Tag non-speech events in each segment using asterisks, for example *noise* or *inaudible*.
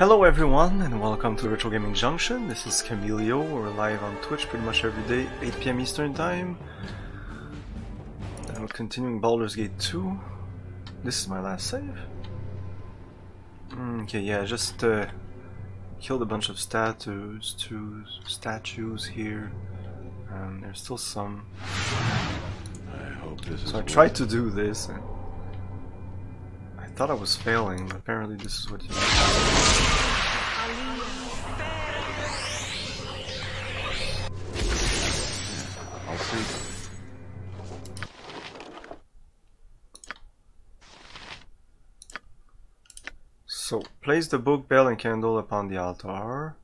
Hello everyone and welcome to Retro Gaming Junction. This is Kameleo. We're live on Twitch pretty much every day, 8 p.m. Eastern Time. And we're continuing Baldur's Gate 2. This is my last save. Mm, okay, yeah, just uh, killed a bunch of statues, two statues here. Um, there's still some. I hope this is So I tried to do this and I thought I was failing, but apparently this is what you place the book, bell, and candle upon the altar.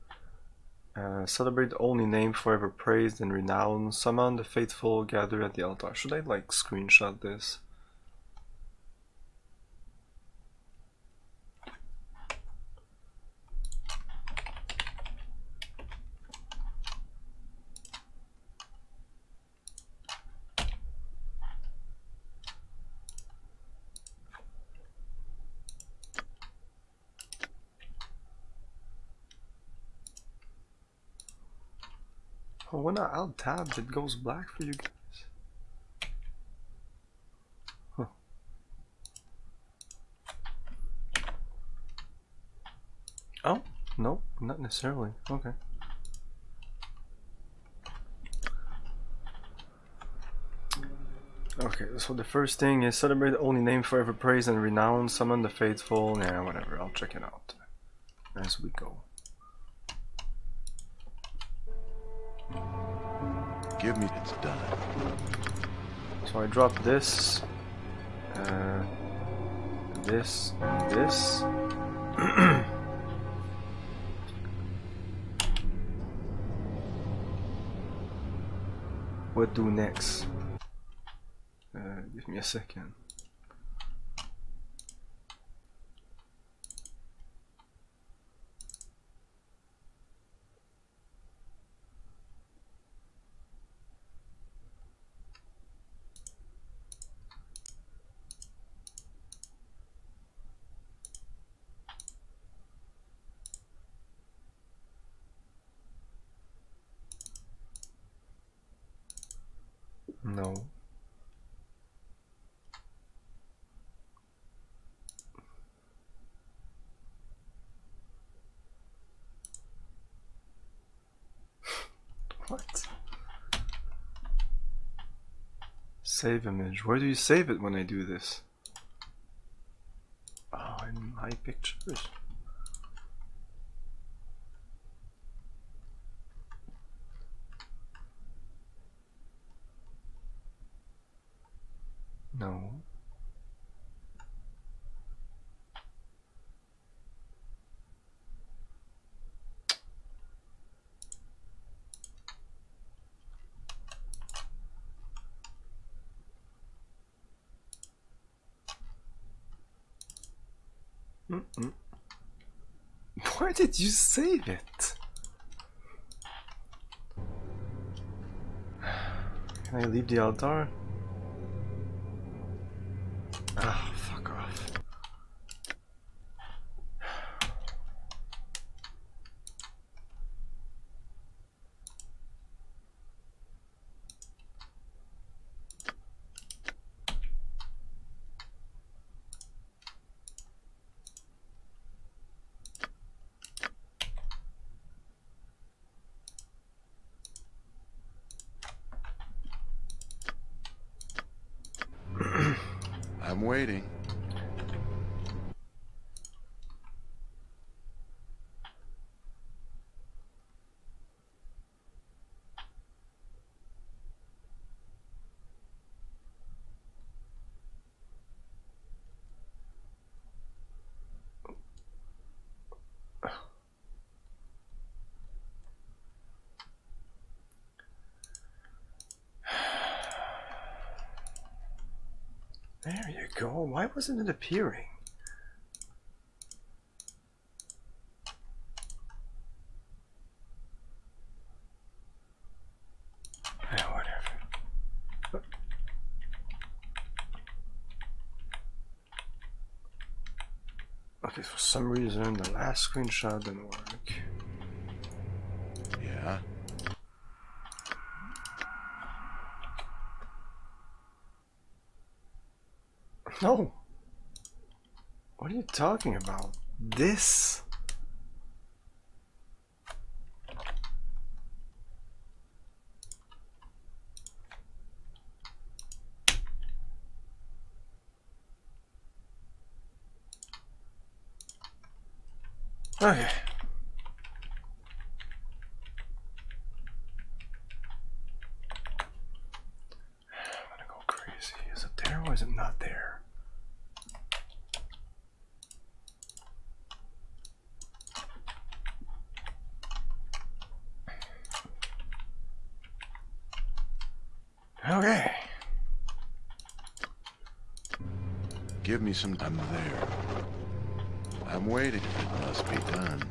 Uh, celebrate the only name forever praised and renowned. Summon the faithful, gather at the altar. Should I like screenshot this? Oh, when I alt tab, it goes black for you guys. Huh. Oh, no, not necessarily. Okay. Okay, so the first thing is celebrate the only name forever praise and renowned, summon the faithful, yeah, whatever, I'll check it out as we go. Give me it's done. So I drop this, uh, this, this. *clears throat* what do next? Uh, give me a second. No. what? Save image. Where do you save it when I do this? Oh, in my pictures. No. Mm-mm. Where did you save it? *sighs* Can I leave the altar? Ah, fuck off. I'm waiting. There go. Why wasn't it appearing? Okay, for some reason the last screenshot didn't work. Yeah? No. What are you talking about? This? Okay. I'm gonna go crazy. Is it there or is it not there? Okay. Give me some time there. I'm waiting. It must be done.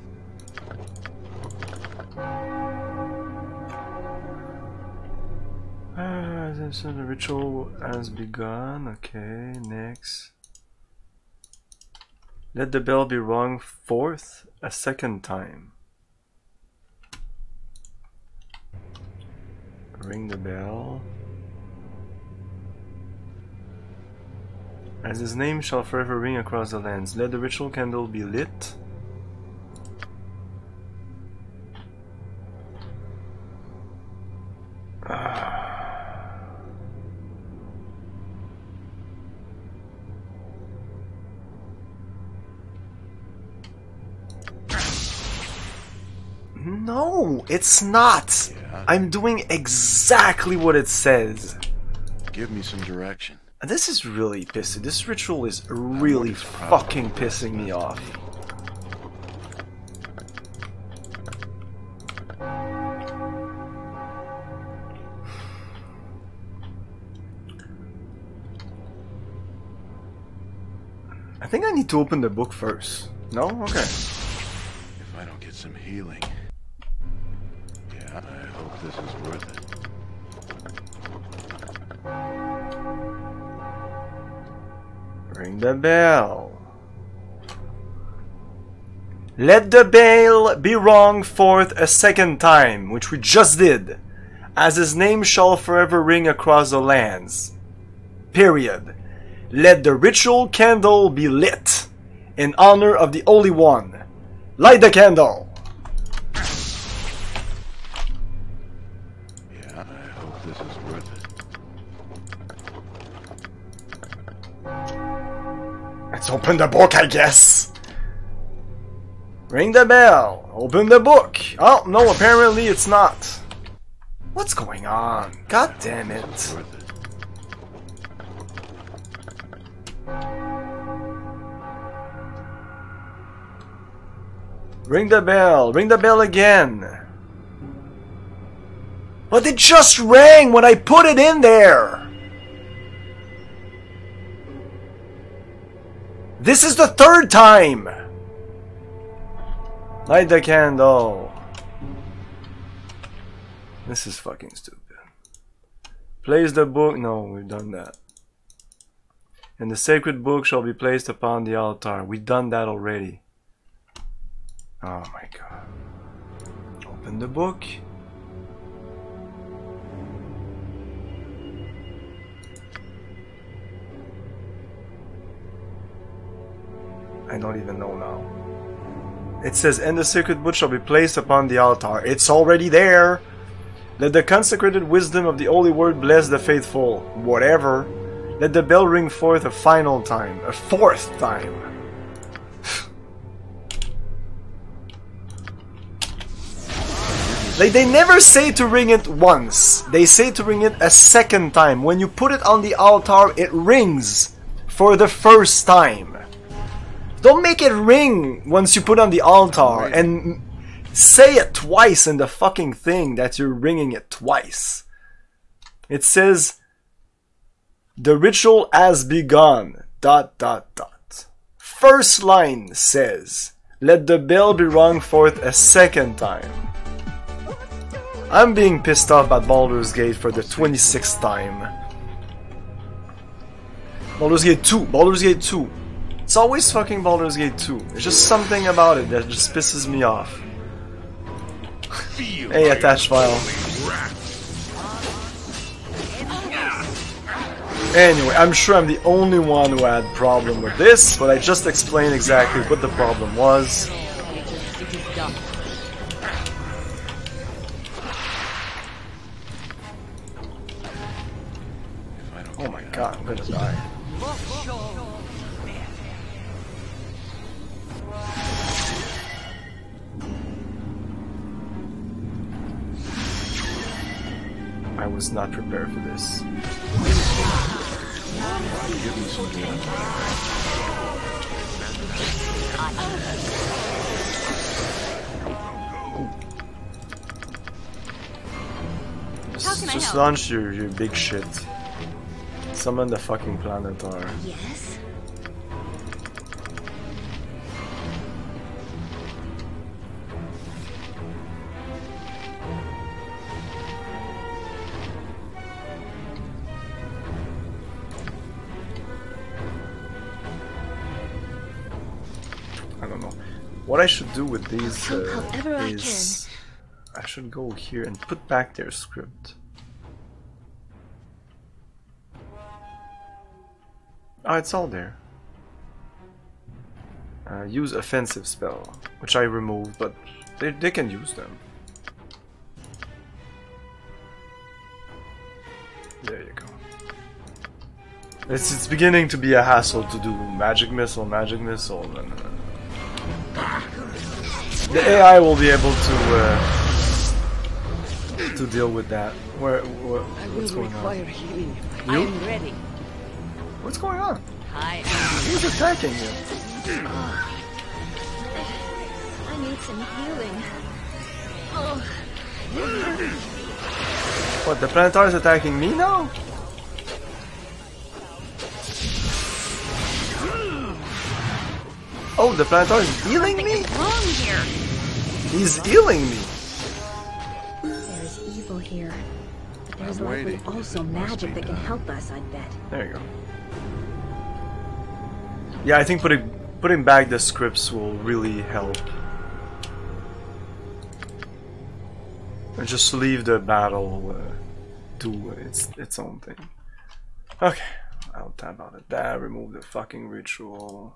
Uh, this the ritual has begun. Okay, next. Let the bell be rung forth a second time. Ring the bell. As his name shall forever ring across the lands, let the ritual candle be lit. Ah. No, it's not. Yeah? I'm doing exactly what it says. Give me some direction. And This is really pissing. This ritual is really fucking pissing me off. I think I need to open the book first. No? Okay. If I don't get some healing. The bell. Let the bell be rung forth a second time, which we just did, as his name shall forever ring across the lands. Period. Let the ritual candle be lit in honor of the Holy One. Light the candle. Open the book, I guess. Ring the bell. Open the book. Oh, no, apparently it's not. What's going on? God damn it. Ring the bell. Ring the bell again. But it just rang when I put it in there. This is the third time. Light the candle. This is fucking stupid. Place the book. No, we've done that. And the sacred book shall be placed upon the altar. We've done that already. Oh my god. Open the book. I don't even know now. It says, and the sacred book shall be placed upon the altar. It's already there. Let the consecrated wisdom of the holy word bless the faithful. Whatever. Let the bell ring forth a final time, a fourth time. *sighs* Like they never say to ring it once. They say to ring it a second time. When you put it on the altar, it rings for the first time. Don't make it ring once you put on the altar and say it twice in the fucking thing that you're ringing it twice. It says the ritual has begun. Dot dot dot. First line says, "Let the bell be rung forth a second time." I'm being pissed off at Baldur's Gate for the 26th time. Baldur's Gate 2, Baldur's Gate 2. It's always fucking Baldur's Gate 2. There's just something about it that just pisses me off. hey, attach file. Anyway, I'm sure I'm the only one who had problem with this, but I just explained exactly what the problem was. It is, it is done. If I don't Oh my god, I'm gonna die. I was not prepared for this. give me some blood. Just, just launch your, your big shit. Summon the fucking Planetar. Yes? What I should do with these uh, however I is I should go here and put back their script. Oh, it's all there. Uh, use offensive spell, which I removed, but they, they can use them. There you go. It's, it's beginning to be a hassle to do magic missile, magic missile, and uh, the AI will be able to uh, to deal with that. Where, where I what's will going require on? healing. You? I am ready. What's going on? I am. Who's attacking you? I need some healing. Oh, What? The Planetar is attacking me now? Oh, the Planetar is healing me? wrong here. He's healing me. There's evil here. But there's I'm likely waiting. also magic that can help us, I'd bet. There you go. Yeah, I think putting putting back the scripts will really help. And just leave the battle uh, do its its own thing. Okay, I'll tap out of that. Remove the fucking ritual.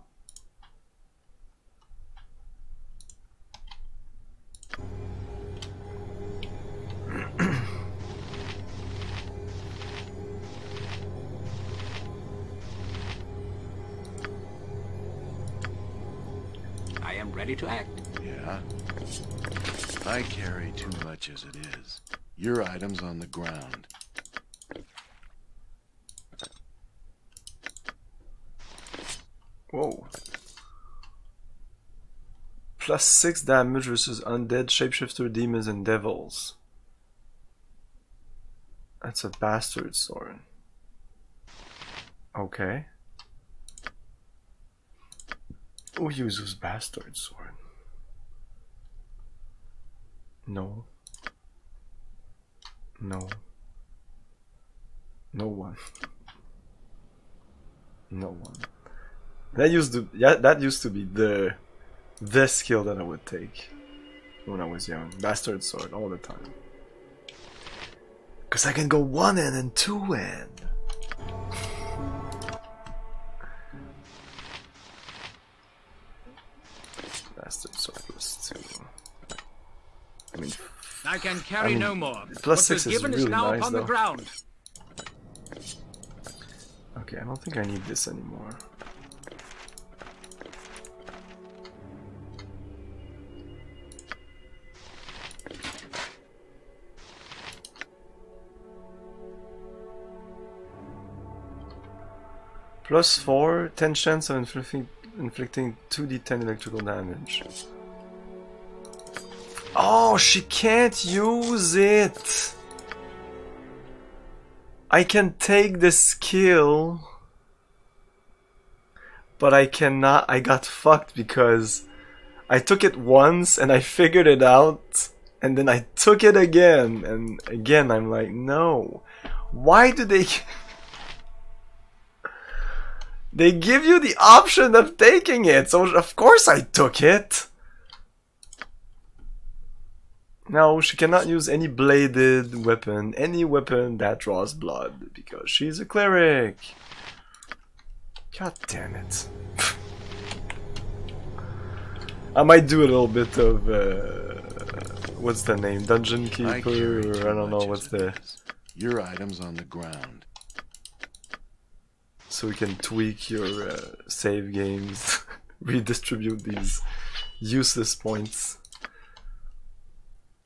*clears throat* I am ready to act. Yeah? I carry too much as it is. Your item's on the ground. Whoa. Plus 6 damage versus undead, shapeshifter, demons, and devils. That's a bastard sword. Okay. Who uses bastard sword? No. No. No one. No one. That used to yeah that used to be the the skill that I would take when I was young. Bastard sword all the time. Cause I can go one end and two end. Bastard sword plus two. I mean I can carry I mean, no more. plus what six is given really is now nice, upon though. the ground. okay, I don't think I need this anymore. Plus 4, 10 chance of inflicting, inflicting 2d10 electrical damage. Oh, she can't use it! I can take the skill, but I cannot. I got fucked because I took it once and I figured it out, and then I took it again, and again I'm like, no. Why do they. *laughs* They give you the option of taking it, so of course I took it. No, she cannot use any bladed weapon, any weapon that draws blood, because she's a cleric. God damn it. I might do a little bit of, uh, what's the name, Dungeon Keeper, or I don't know, what's the. Your items on the ground. So we can tweak your uh, save games, *laughs* redistribute these useless points.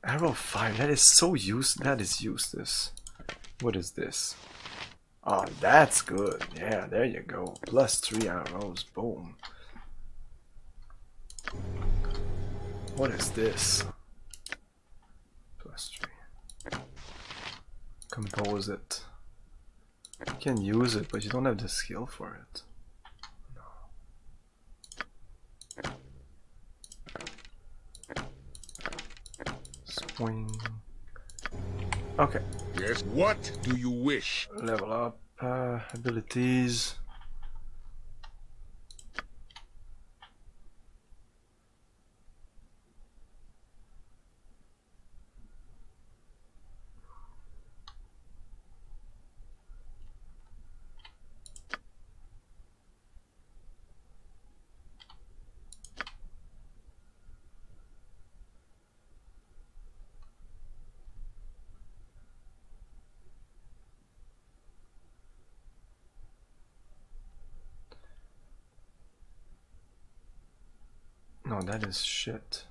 Arrow 5, that is so use that is useless. What is this? Oh, that's good. Yeah, there you go. Plus 3 arrows, boom. What is this? Plus 3. Compose it. You can use it, but you don't have the skill for it. No. Swing. Okay, Yes. What do you wish? level up uh, abilities. No, that is shit.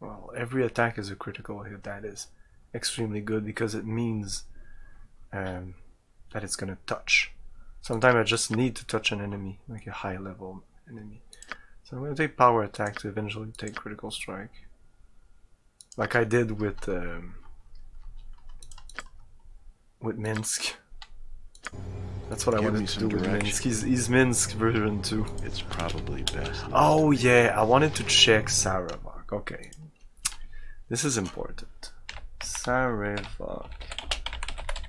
Well, every attack is a critical hit. That is extremely good because it means um, that it's gonna touch. Sometimes I just need to touch an enemy, like a high level enemy. So I'm gonna take power attack to eventually take critical strike. Like I did with um, with Minsc. That's what I Give me wanted to do with. Minsc. He's, he's Minsc version 2. It's probably best. Oh yeah, I wanted to check Sarevok. Okay. This is important. Sarevok.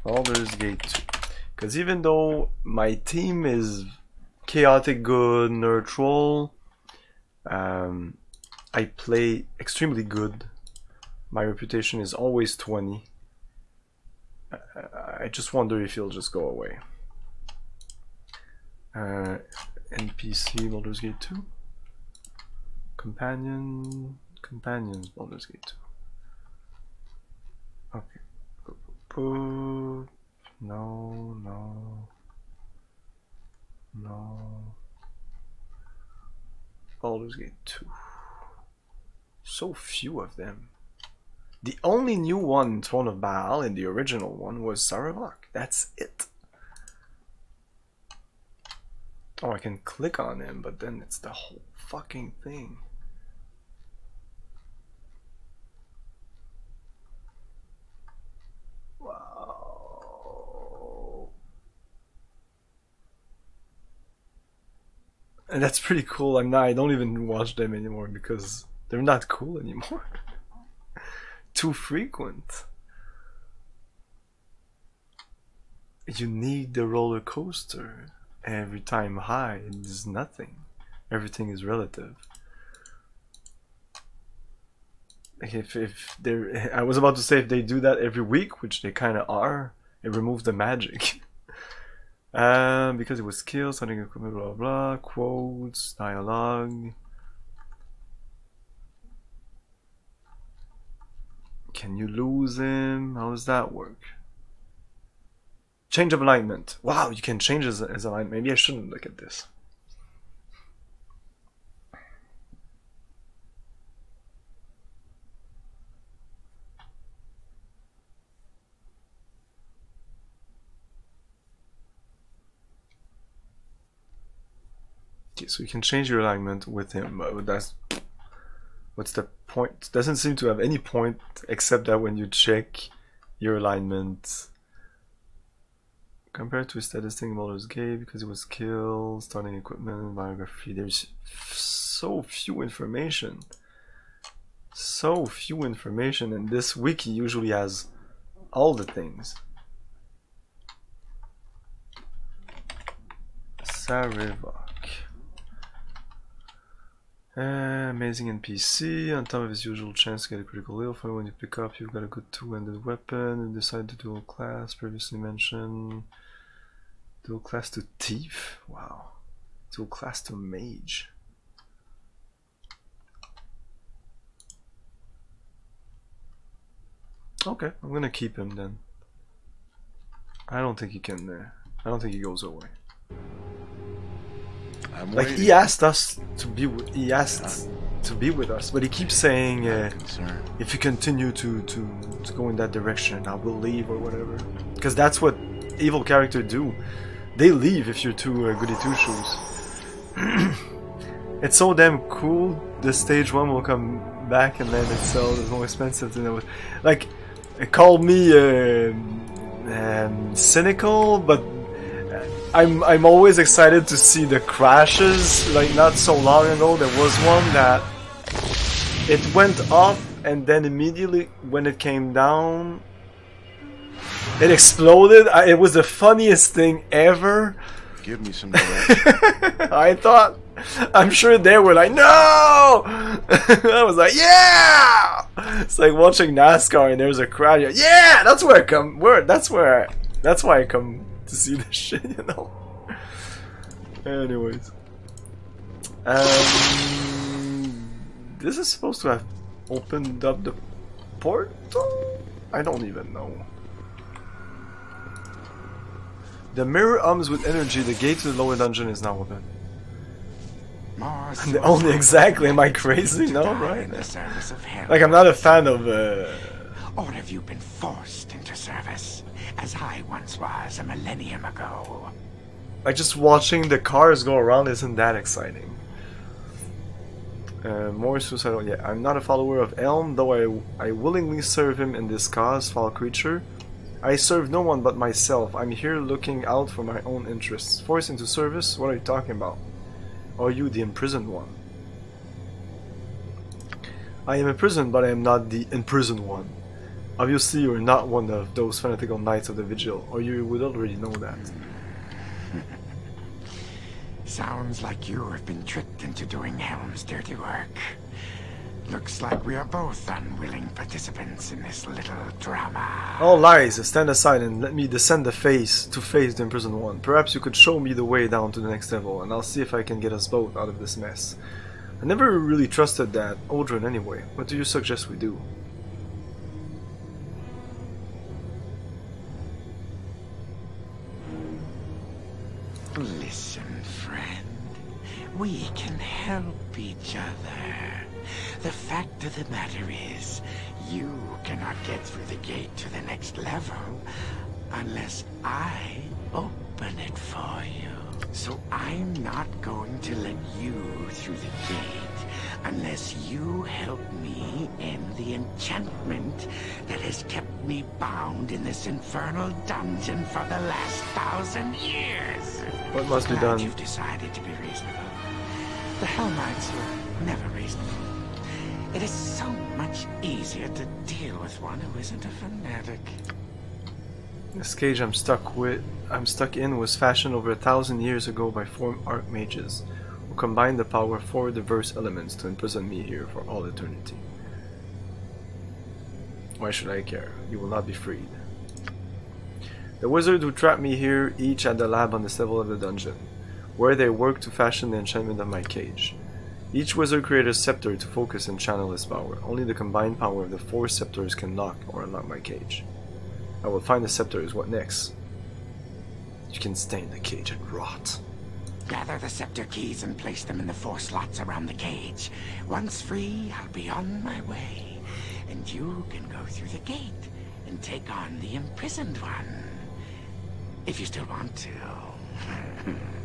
Baldur's Gate 2. Because even though my team is chaotic good, neutral, um, I play extremely good. My reputation is always 20. I- just wonder if he'll just go away. Uh, NPC Baldur's Gate 2. Companion. Companions Baldur's Gate 2. Okay. No, no. No. Baldur's Gate 2. So few of them. The only new one, Throne of Bhaal, in the original one was Sarevok. That's it. Oh, I can click on him, but then it's the whole fucking thing. And that's pretty cool. I'm not. I don't even watch them anymore because they're not cool anymore. *laughs* Too frequent. You need the roller coaster every time high. It's nothing. Everything is relative. If if they I was about to say if they do that every week, which they kind of are, it removes the magic. *laughs* um, because it was skills, hunting equipment, blah blah blah. Quotes, dialogue. Can you lose him? How does that work? Change of alignment. Wow, you can change his, his alignment. Maybe I shouldn't look at this. So you can change your alignment with him, but that's what's the point? Doesn't seem to have any point except that when you check your alignment, Compared to statistic Baldur's Gate, because he was killed, starting equipment, biography, there's so few information. So few information, and this wiki usually has all the things. Sarevok. Uh, amazing NPC. On top of his usual chance to get a critical hit, for when you pick up, you've got a good two-handed weapon. And decide to dual class, previously mentioned. Dual class to thief. Wow. Dual class to mage. Okay, I'm gonna keep him then. I don't think he can. Uh, I don't think he goes away. I'm Like waiting. he asked us to be. With, he asked to be with us, but he keeps saying, uh, "If you continue to to to go in that direction, I will leave or whatever." Because that's what evil characters do. They leave if you're too uh, goody two shoes. *clears throat* it's so damn cool. The stage one will come back and then it's so it's more expensive than it was. Like, call me uh, um, cynical, but I'm I'm always excited to see the crashes. Like not so long ago, there was one that it went off and then immediately when it came down, it exploded. I, it was the funniest thing ever. Give me some. *laughs* I thought, I'm sure they were like, no! *laughs* I was like, yeah! It's like watching NASCAR and there's a crowd. Yeah, that's where I come. Where that's where. that's why I come to see this *laughs* shit. You know. Anyways, um, this is supposed to have opened up the portal. I don't even know. The mirror hums with energy. The gate to the lower dungeon is now open. *laughs* Only exactly. Am I crazy? *laughs* No, right? In the service of hell. Like I'm not a fan of. Uh, Or have you been forced into service, as I once was a millennium ago? like just watching the cars go around isn't that exciting. Uh, more suicidal. Yeah, I'm not a follower of Elm, though I I willingly serve him in this cause, foul creature. I serve no one but myself. I'm here looking out for my own interests. Forced into service? What are you talking about? Are you the imprisoned one? I am imprisoned, but I am not the imprisoned one. Obviously, you're not one of those fanatical knights of the vigil, or you would already know that. *laughs* Sounds like you have been tricked into doing Helm's dirty work. Looks like we are both unwilling participants in this little drama. All lies, stand aside and let me descend the face to face the imprisoned one. Perhaps you could show me the way down to the next level, and I'll see if I can get us both out of this mess. I never really trusted that Odren anyway. What do you suggest we do? We can help each other. The fact of the matter is, you cannot get through the gate to the next level unless I open it for you. So I'm not going to let you through the gate unless you help me end the enchantment that has kept me bound in this infernal dungeon for the last thousand years. What must be done? You've decided to be reasonable. The Hell Knights were never reasonable. It is so much easier to deal with one who isn't a fanatic. This cage I'm stuck with I'm stuck in was fashioned over a thousand years ago by four archmages, who combined the power of four diverse elements to imprison me here for all eternity. Why should I care? You will not be freed. The wizard who trapped me here each at the lab on the level of the dungeon, where they worked to fashion the enchantment of my cage. Each wizard created a scepter to focus and channel his power. Only the combined power of the four scepters can lock or unlock my cage. I will find the scepters. What next? You can stay in the cage and rot. Gather the scepter keys and place them in the four slots around the cage. Once free, I'll be on my way. And you can go through the gate and take on the imprisoned one. If you still want to. *laughs*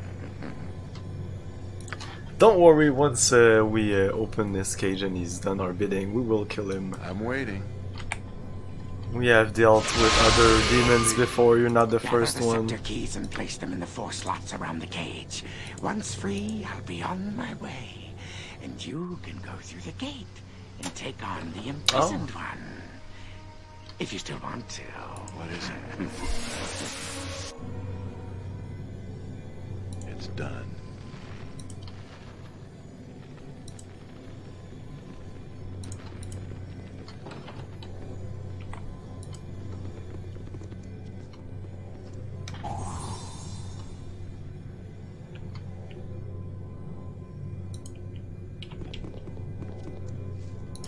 Don't worry, once uh, we uh, open this cage and he's done our bidding, we will kill him. I'm waiting. We have dealt with other demons before, you're not the Gather first the one. scepter keys and place them in the four slots around the cage. Once free, I'll be on my way. And you can go through the gate and take on the imprisoned Oh. one. If you still want to. What is it? *laughs* It's done.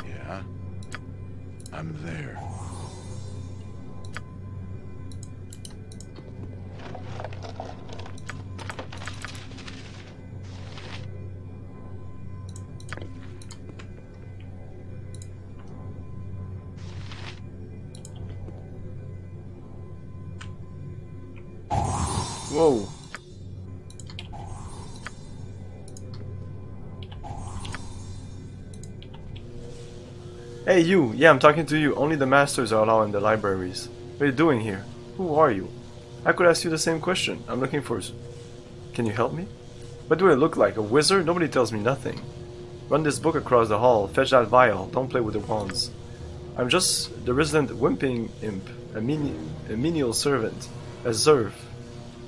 Yeah, I'm there. Hey you, yeah I'm talking to you. Only the masters are allowed in the libraries. What are you doing here? Who are you? I could ask you the same question. I'm looking for... Can you help me? What do I look like? A wizard? Nobody tells me nothing. Run this book across the hall. Fetch that vial. Don't play with the wands. I'm just the resident wimping imp. A, meni- a menial servant. A serf.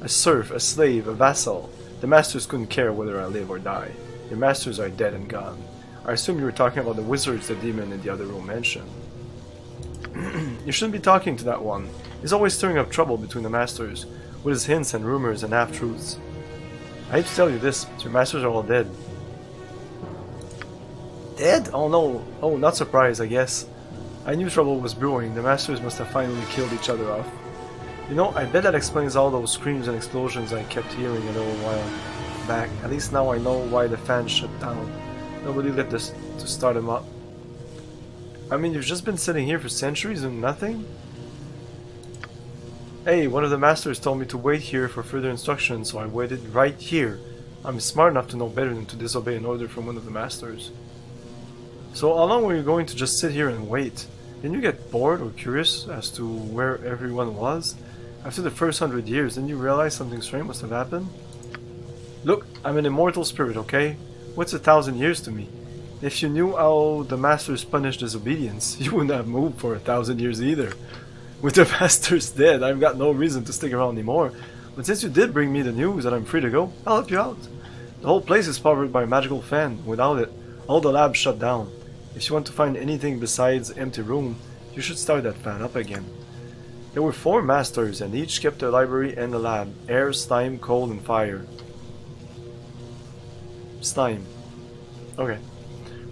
A serf, a slave, a vassal. The masters couldn't care whether I live or die. The masters are dead and gone. I assume you were talking about the wizards the demon in the other room mentioned. *clears throat* you shouldn't be talking to that one. He's always stirring up trouble between the masters, with his hints and rumors and half-truths. I hate to tell you this, but your masters are all dead. Dead? Oh no. Oh, not surprised, I guess. I knew trouble was brewing. The masters must have finally killed each other off. You know, I bet that explains all those screams and explosions I kept hearing a little while back. At least now I know why the fans shut down. Nobody lived this to start him up. I mean, you've just been sitting here for centuries and nothing? Hey, one of the masters told me to wait here for further instructions, so I waited right here. I'm smart enough to know better than to disobey an order from one of the masters. So how long were you going to just sit here and wait? Didn't you get bored or curious as to where everyone was? After the first hundred years, didn't you realize something strange must have happened? Look, I'm an immortal spirit, okay? What's a thousand years to me? If you knew how the masters punish disobedience, *laughs* you wouldn't move for a thousand years either. With the *laughs* masters dead, I've got no reason to stick around anymore. But since you did bring me the news that I'm free to go, I'll help you out. The whole place is powered by a magical fan. Without it, all the labs shut down. If you want to find anything besides empty room, you should start that fan up again. There were four masters, and each kept the library and the lab air, slime, cold, and fire. Slime. Okay.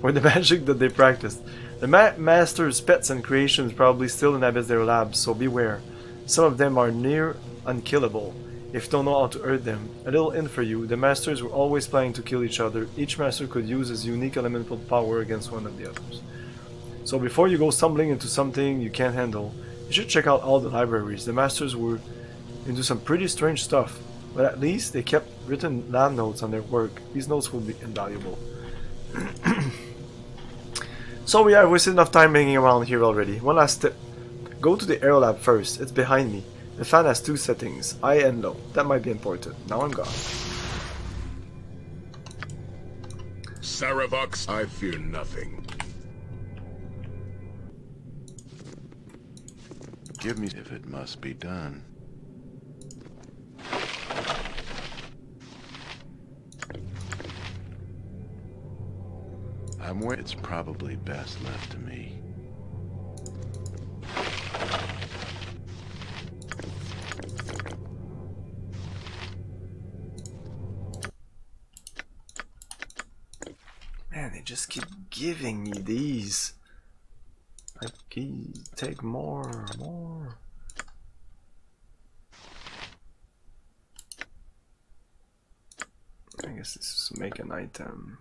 Were the *laughs* magic that they practiced. The ma- masters' pets and creations probably still inhabit their labs, so beware. Some of them are near unkillable if you don't know how to hurt them. A little in for you, the masters were always planning to kill each other. Each master could use his unique elemental power against one of the others. So before you go stumbling into something you can't handle, you should check out all the libraries. The masters were into some pretty strange stuff, but at least they kept written lab notes on their work. These notes will be invaluable. *clears throat* so we have wasted enough time hanging around here already. One last tip. Go to the air lab first. It's behind me. The fan has two settings, high and low. That might be important. Now I'm gone. Saravox, I fear nothing. Give me if it must be done. I'm where it's probably best left to me. Man, they just keep giving me these. Take more, more. I guess this is make an item. Um,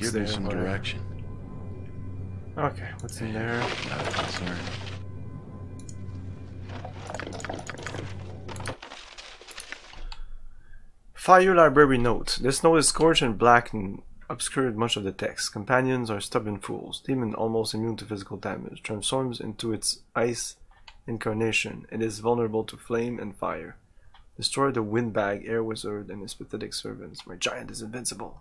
Yeah. the tinder box Give there. me some whatever. direction. Okay, what's in there? Not a concern. Fire library note. This note is scorched and black and obscured much of the text. Companions are stubborn fools. Demon almost immune to physical damage. Transforms into its ice incarnation. It is vulnerable to flame and fire. Destroy the windbag, air wizard, and his pathetic servants. My giant is invincible.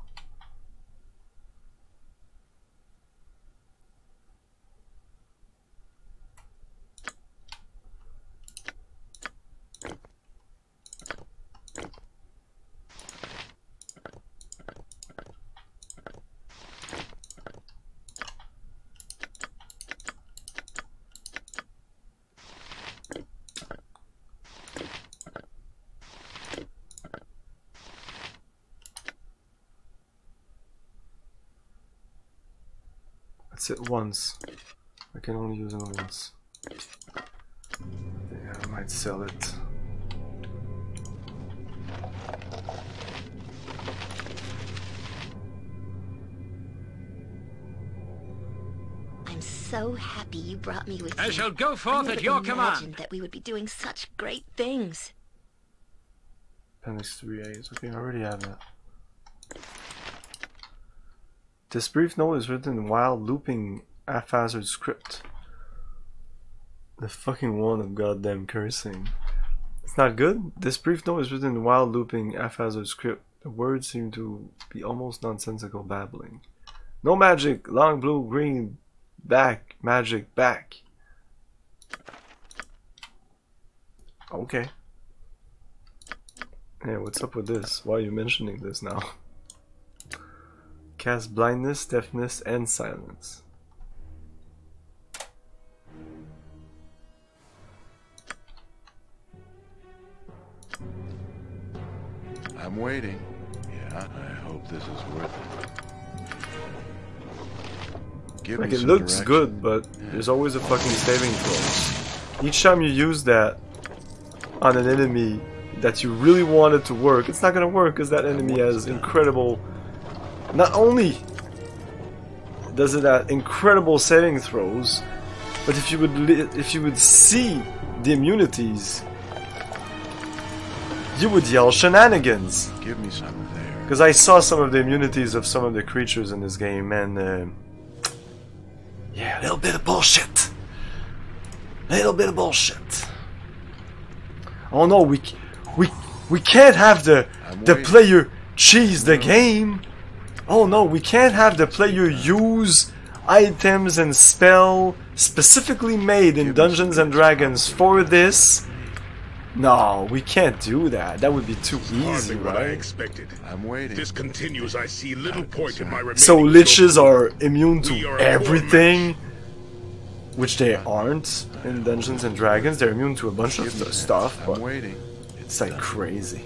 Once. I can only use it once. Yeah, I might sell it. I'm so happy you brought me with I you. I shall go forth at your imagined command. that we would be doing such great things. Appendix 3A. Okay, I already have that. This brief note is written while looping haphazard script. The fucking one of goddamn cursing. It's not good. This brief note is written while looping haphazard script. The words seem to be almost nonsensical babbling. No magic, long blue, green, back, magic, back. Okay. Hey, what's up with this? Why are you mentioning this now? *laughs* Cast blindness, deafness, and silence. I'm waiting. Yeah, I hope this is worth it. Give Like it looks direction. good, but there's always a fucking saving throw. Each time you use that on an enemy that you really want it to work, it's not gonna work because that enemy has incredible. Not only does it have incredible saving throws, but if you would if you would see the immunities, you would yell shenanigans. Give me some of there. Because I saw some of the immunities of some of the creatures in this game, and uh, yeah, a little bit of bullshit. A little bit of bullshit. Oh no, we we we can't have the I'm the waiting. player cheese the game. Oh no, we can't have the player use items and spell specifically made in Dungeons and Dragons for this. No, we can't do that. That would be too easy, Hardly what I right? expected. I'm waiting. This continues. I see little point in my remaining. So liches trophy. are immune to are everything, which they aren't in Dungeons and Dragons. They're immune to a bunch of Give me th- that. stuff, I'm but waiting. it's like crazy.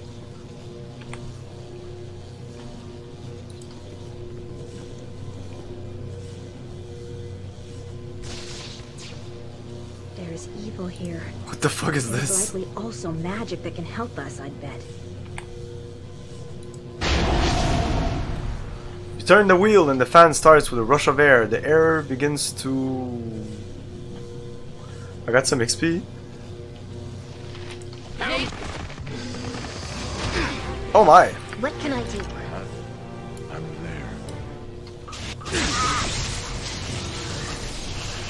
There's evil here. What the fuck is There's this? likely also magic that can help us, I'd bet. You turn the wheel and the fan starts with a rush of air. The air begins to. I got some XP. Oh my! What can I do? I'm there.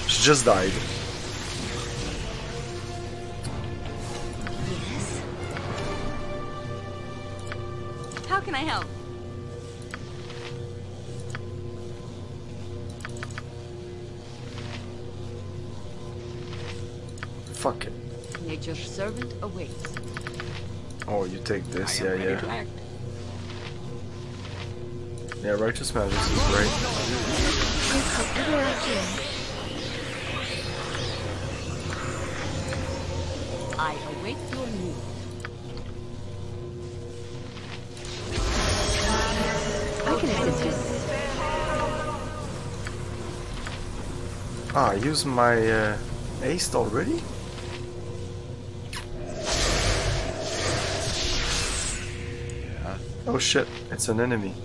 She just died. How can I help? Fuck it. Nature's servant awaits. Oh, you take this. Yeah, yeah. Yeah, Righteous Magic is great. However I. I await your move. Ah, I used my uh, ace already? Yeah. Oh shit, it's an enemy.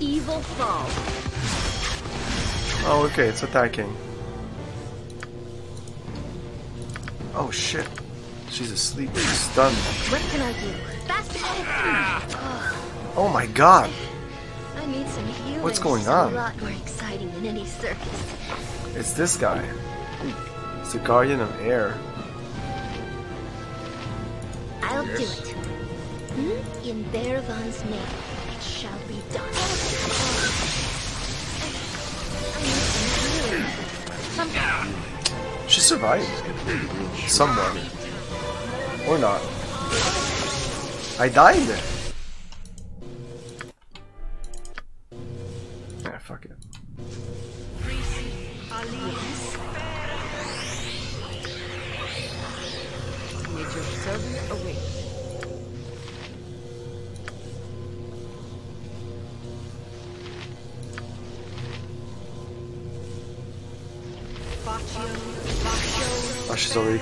Evil Fall. Oh, okay, it's attacking. Oh shit. She's asleep. She's stunned. What can I do? Fast ah. Oh my god. What's going on? A lot more exciting than any circus. It's this guy. It's the Guardian of Air. I'll do it. Hmm? In Arvoreen's name, it shall be done. I need some healing. She survived. Somewhat. Or not. I died!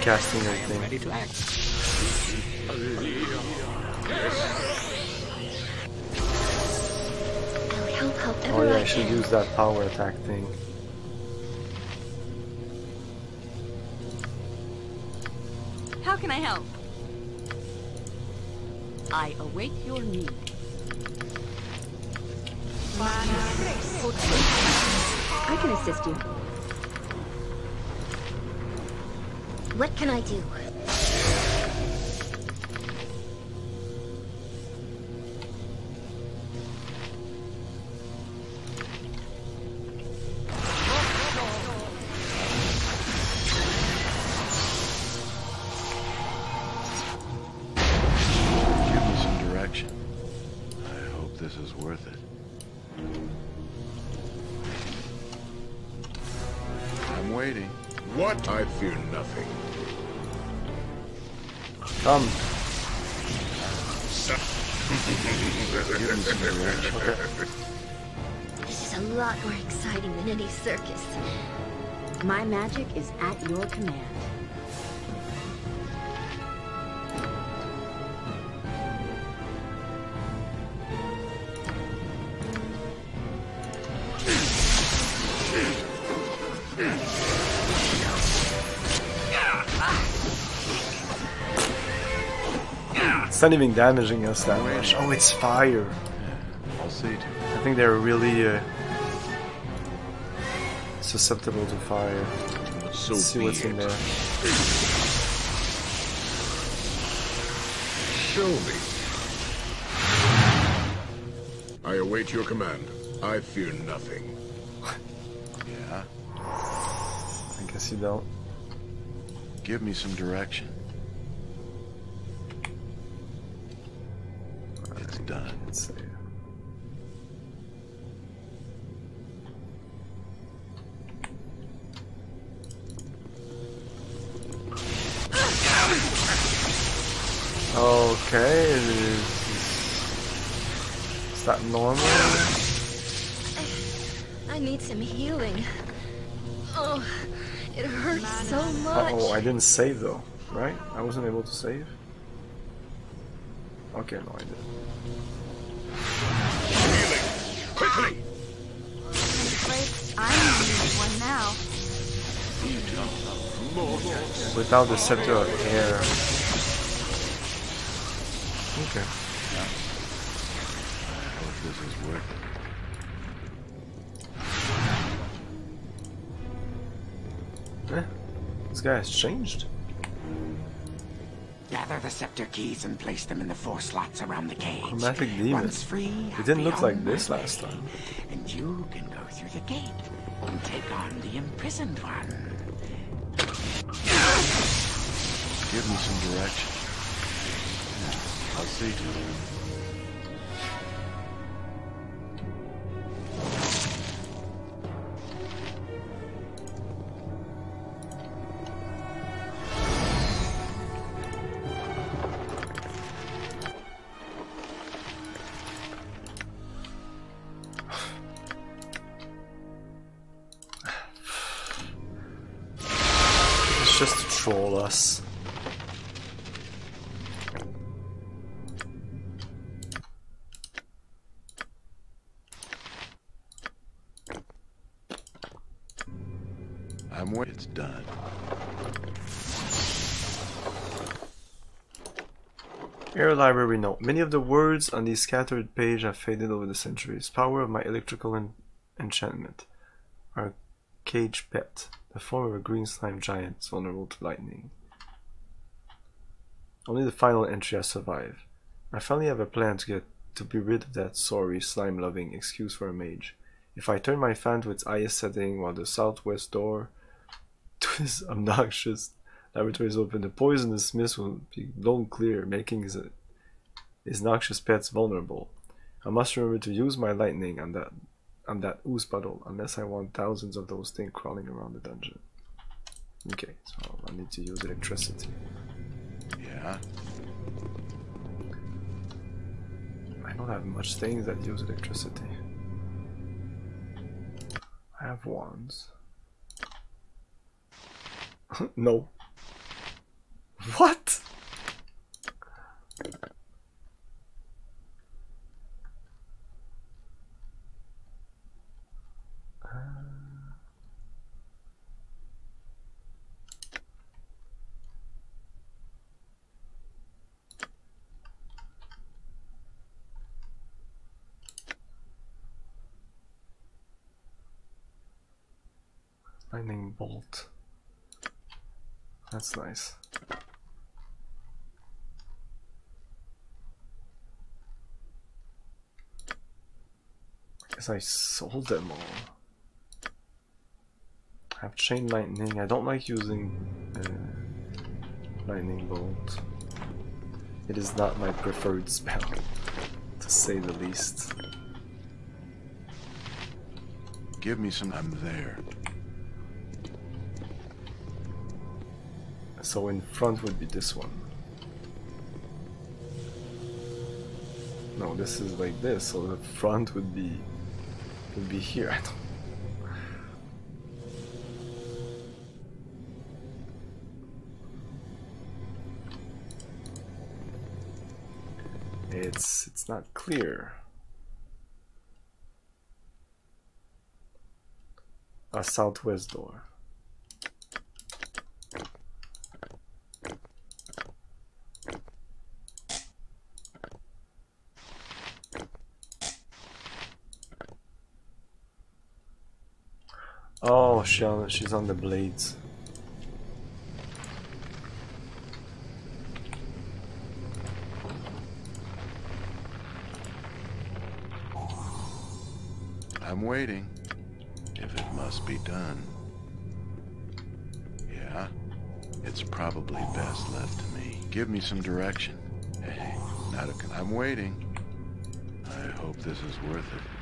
Casting everything. Ready to act. I'll help Oh yeah, I I should use that power attack thing. How can I help? I await your need. I can assist you. What can I do? It's not even damaging us that much. Oh, it's fire. I'll see. I think they're really uh, susceptible to fire. So Let's see be what's in there. Show me. I await your command. I fear nothing. *laughs* Yeah? I guess you don't. Give me some direction. Didn't save though, right? I wasn't able to save. Okay, no, I did. Healing! Quickly! I'm needing one now. Without the scepter of air. Okay. Guy has changed. Gather the scepter keys and place them in the four slots around the cage. Chromatic demon. Once free, It didn't look like this last time. And you can go through the gate and take on the imprisoned one. Give me some direction. I'll see to it. Library note. Many of the words on the scattered page have faded over the centuries. Power of my electrical en enchantment. Our cage pet. The form of a green slime giant is vulnerable to lightning. Only the final entry has survived. I finally have a plan to get to be rid of that sorry, slime-loving excuse for a mage. If I turn my fan to its highest setting while the southwest door *laughs* to this obnoxious laboratory is open, the poisonous mist will be blown clear, making his, his noxious pets vulnerable. I must remember to use my lightning on that on that ooze puddle, unless I want thousands of those things crawling around the dungeon. Okay, so I need to use electricity. Yeah? I don't have much things that use electricity. I have wands. *laughs* no. What? Lightning bolt. That's nice. I guess I sold them all. I have chain lightning. I don't like using uh, lightning bolt. It is not my preferred spell, to say the least. Give me some. I'm there. So in front would be this one. No, this is like this, so the front would be would be here. *laughs* It's it's not clear. A southwest door. Oh, she on, she's on the blades. I'm waiting. If it must be done. Yeah? It's probably best left to me. Give me some direction. Hey, not a con- I'm waiting. I hope this is worth it.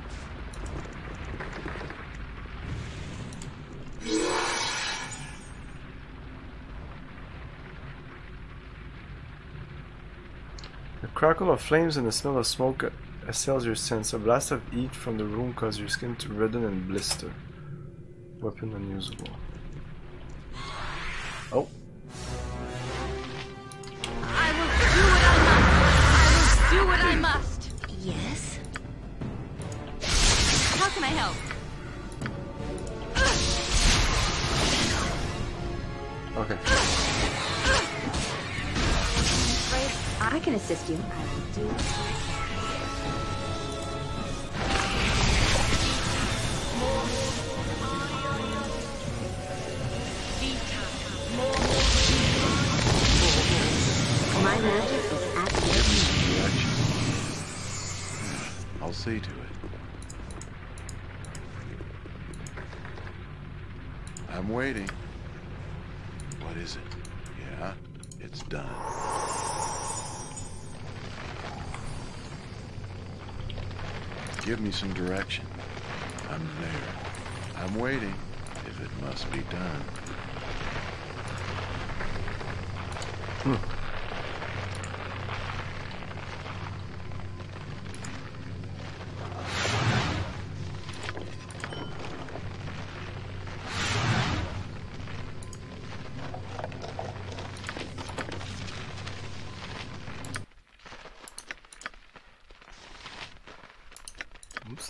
Crackle of flames and the smell of smoke assails your sense. A blast of heat from the room causes your skin to redden and blister. Weapon unusable.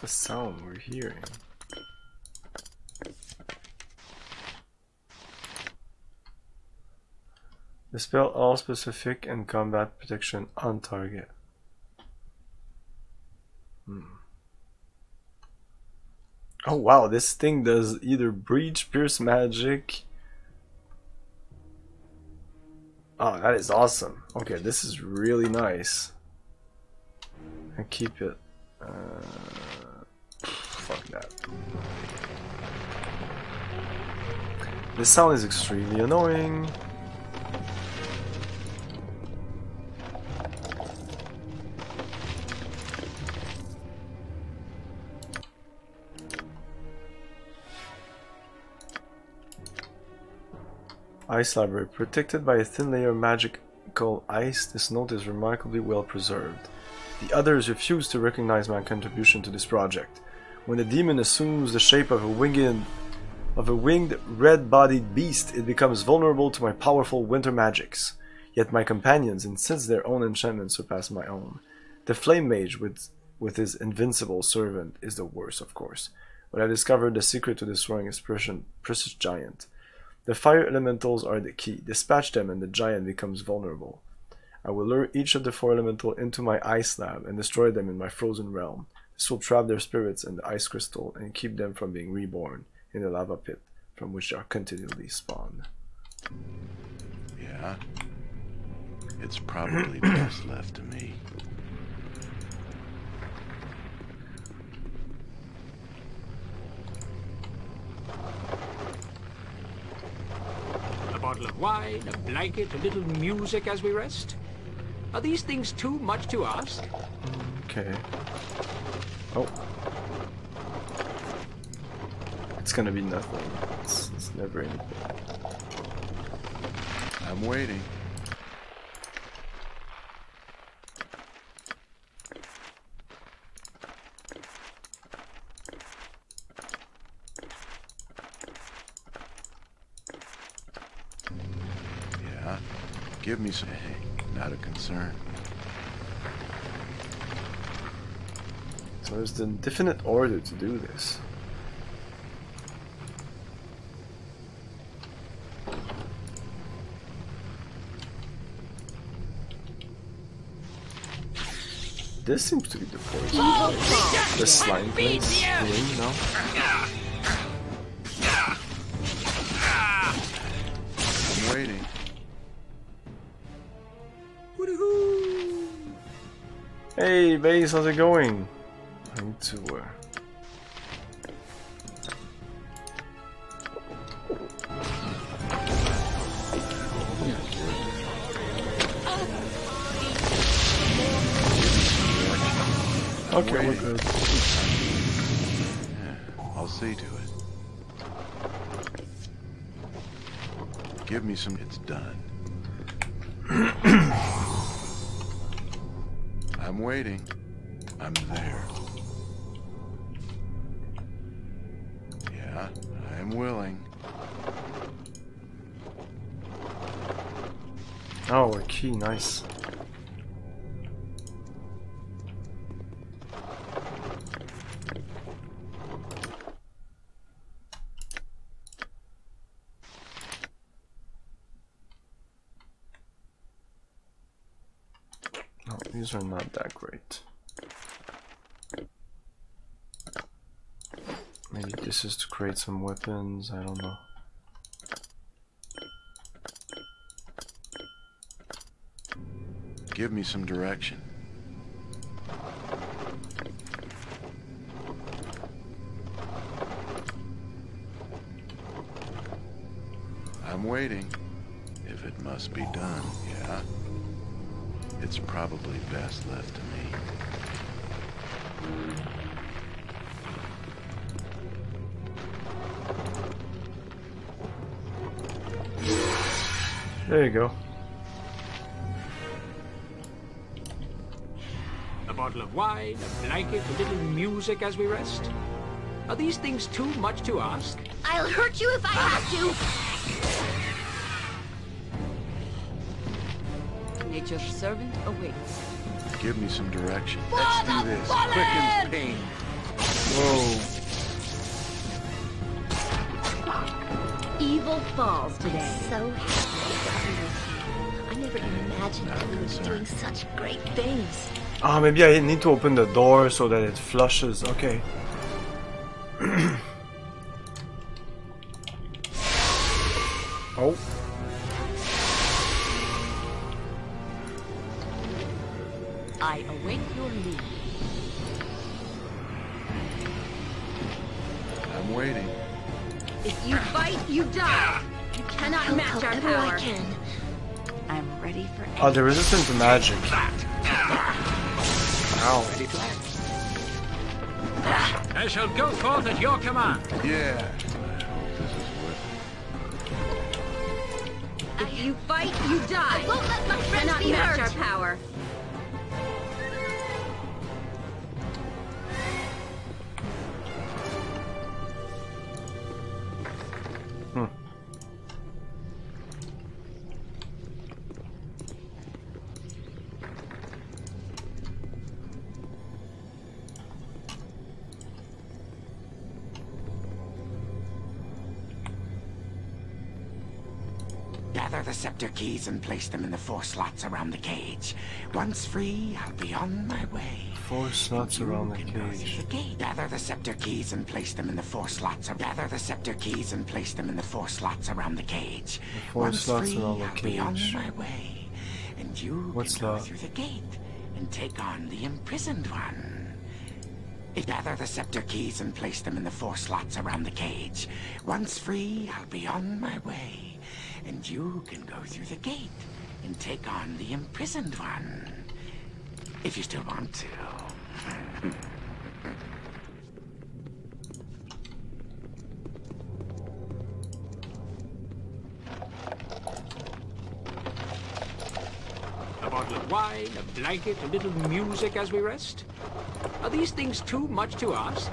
the sound we're hearing? Dispel all specific and combat protection on target. Hmm. Oh wow, this thing does either breach, pierce magic. Oh, that is awesome. Okay, this is really nice. I keep it. This sound is extremely annoying. Ice Library. Protected by a thin layer of magical ice, this note is remarkably well preserved. The others refuse to recognize my contribution to this project. When the demon assumes the shape of a winged of a winged red-bodied beast, it becomes vulnerable to my powerful winter magics. Yet my companions insist their own enchantments surpass my own. The flame mage with with his invincible servant is the worst, of course. But I discovered the secret to destroying his precious giant. The fire elementals are the key. Dispatch them and the giant becomes vulnerable. I will lure each of the four elemental into my ice lab and destroy them in my frozen realm. This will trap their spirits in the ice crystal and keep them from being reborn in the lava pit from which they are continually spawned. Yeah. It's probably *clears throat* best left to me. A bottle of wine, a blanket, a little music as we rest? Are these things too much to ask? Okay. Oh. It's gonna be nothing. It's, it's never anything. I'm waiting. Yeah, give me some. Hey, not a concern. So there's the definite order to do this. This seems to be the poison. The slime place. Ring, no? I'm waiting. Hey, base, how's it going? I need to. Uh... Okay, we're good. Yeah, I'll see to it. Give me some. It's done. *coughs* I'm waiting. I'm there. Yeah, I'm willing. Oh, a key, nice. Are not that great. Maybe this is to create some weapons, I don't know. Give me some direction. I'm waiting. If it must be done, yeah? It's probably best left to me. There you go. A bottle of wine, a blanket, a little music as we rest? Are these things too much to ask? I'll hurt you if I have to. Nature's servant awaits. Give me some direction. Let's do this. Quick and pain. Whoa. Evil falls today. So happy I never imagined that we would be doing such great things. Ah, maybe I need to open the door so that it flushes. Okay. Magic. Ow. Ready to. I shall go forth at your command. Yeah. Keys and place them in the four slots around the cage. Once free, I'll be on my way. Four slots around the cage. the. Gather the scepter keys and place them in the four slots. Gather the scepter keys and place them in the four slots around the cage. four Once slots free, around the I'll be on my way, and you What's can go that? through the gate and take on the imprisoned one. Gather the scepter keys and place them in the four slots around the cage. Once free, I'll be on my way, and you can go through the gate and take on the imprisoned one. If you still want to. *laughs* A bottle of wine, a blanket, a little music as we rest. Are these things too much to ask?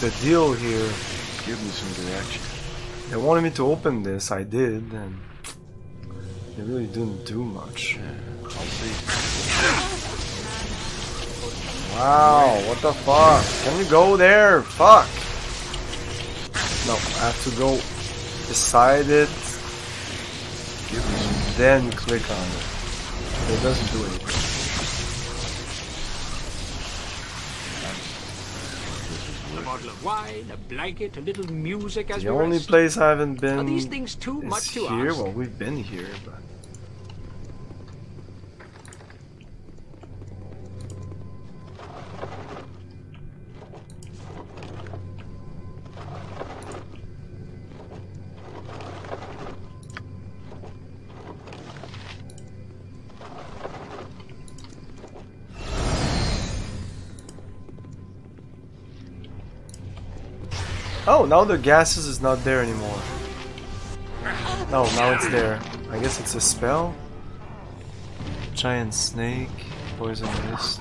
The deal here. Give me some direction. They wanted me to open this, I did, and they really didn't do much. I'll see. Wow, what the fuck? Can you go there? Fuck! No, I have to go beside it, Give then click on it. It doesn't do anything. Wine, a blanket, a little music as The we only rest. place I haven't been Are these things too is much to here. ask? Well, we've been here, but now the gases is not there anymore. No, now it's there. I guess it's a spell. Giant snake, poison mist.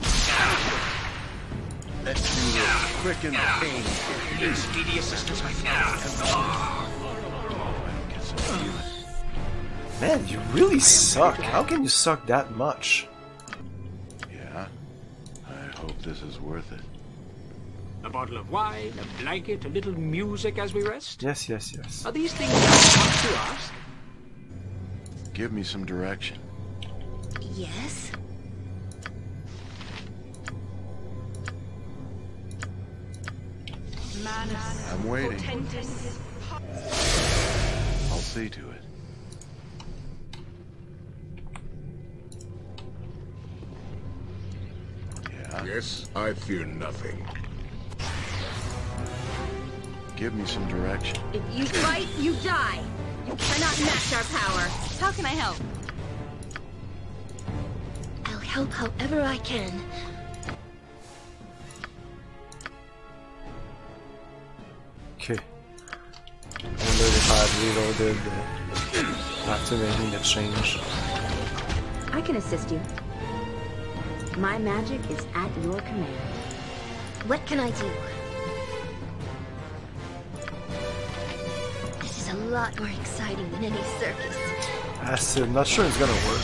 Let's do this quick and pain. Need speedy assistance, my friend. Get some feeling. Man, you really suck. How can you suck that much? Yeah. I hope this is worth it. A bottle of wine, a blanket, a little music as we rest. Yes, yes, yes. Are these things too to ask? Give me some direction. Yes? I'm waiting. I'll see to it. Yes, I fear nothing. Give me some direction. If you fight, you die. You cannot match our power. How can I help? I'll help however I can. Okay. I wonder if I had reloaded uh, after making the change. I can assist you. My magic is at your command. What can I do? Lot more exciting than any circus. Acid, not sure it's gonna work.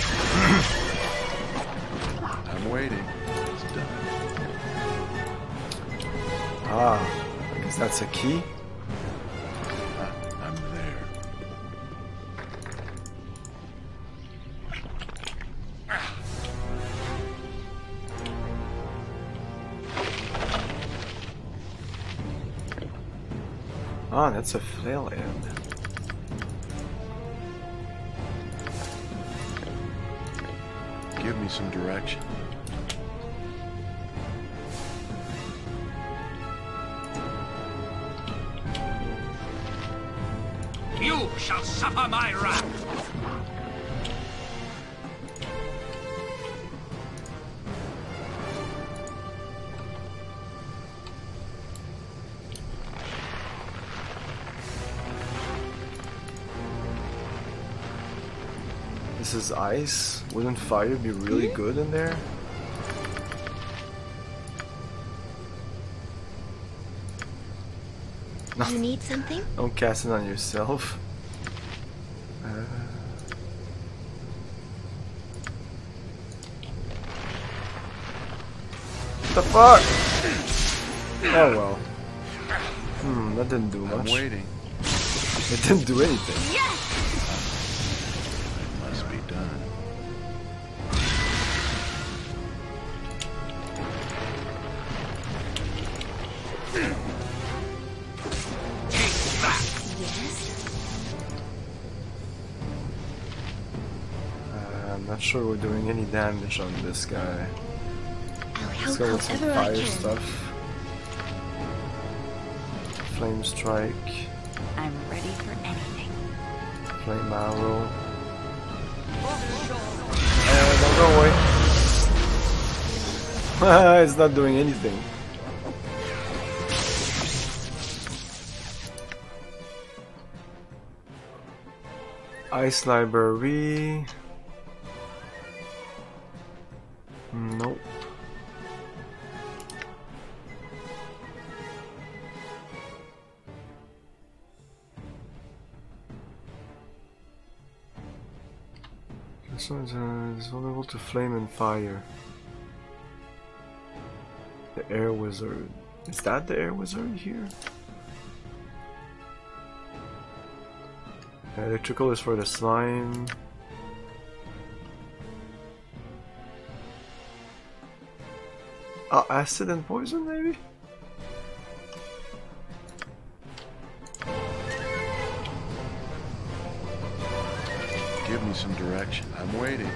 *clears throat* I'm waiting. It's done. Ah, I guess that's a key. I'm there. Ah, that's a flail end. Give me some direction. You shall suffer my wrath. Is ice. Wouldn't fire be really good in there? No, You need something? *laughs* don't cast it on yourself. Uh, the fuck? Oh well. Hmm, that didn't do much. I'm much. waiting. It didn't do anything. It sure we're doing any damage on this guy. Let's go with some fire stuff. Flame strike, I'm ready for anything. flame arrow. Uh, don't go away. it's not doing anything. Ice library. Fire. The air wizard. Is that the air wizard here? Electrical is for the slime. Oh, acid and poison, maybe? Give me some direction. I'm waiting.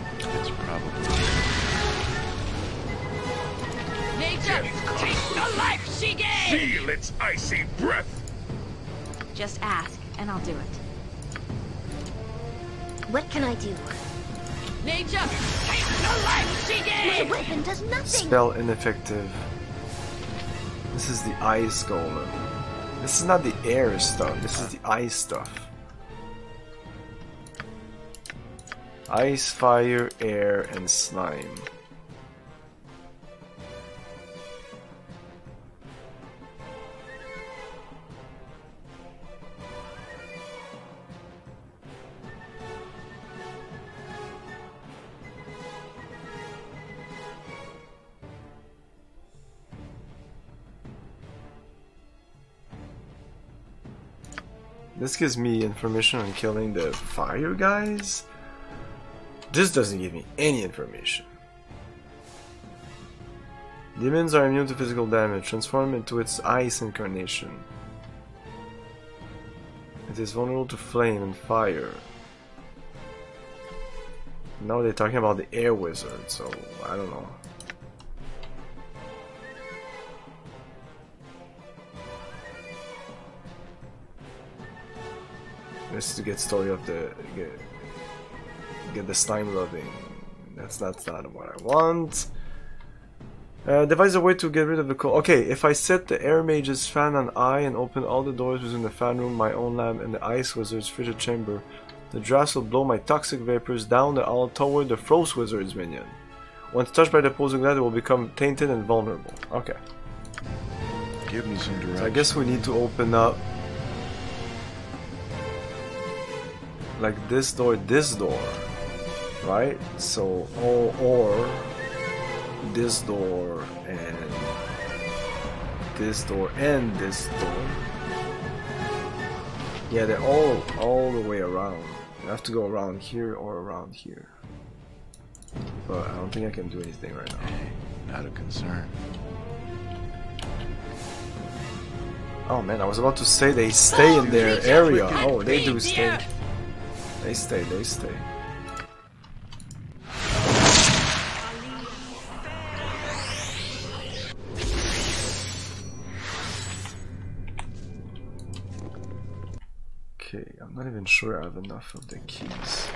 Its icy breath! Just ask, and I'll do it. What can I do? Nature, take the life she My weapon does nothing! Spell ineffective. This is the ice golem. This is not the air stuff, this is the ice stuff. Ice, fire, air, and slime. Gives me information on killing the fire guys. This doesn't give me any information. Demons are immune to physical damage. Transform into its ice incarnation. It is vulnerable to flame and fire. Now they're talking about the air wizard, so I don't know. To get story of the get, get the slime loving. That's that's not what I want. Uh, devise a way to get rid of the cold. Okay, if I set the air mage's fan on I and open all the doors within the fan room, my own lamp, and the ice wizard's frigid chamber, the drafts will blow my toxic vapors down the hall toward the frost wizard's minion. Once touched by the opposing light, it will become tainted and vulnerable. Okay. Give me some direction. So I guess we need to open up like this door, this door, right? So or or this door and this door and this door. Yeah, they're all all the way around. You have to go around here or around here. But I don't think I can do anything right now. Hey, not a concern. Oh man, I was about to say they stay in their area. Oh, they do stay. They stay, they stay. Okay, I'm not even sure I have enough of the keys.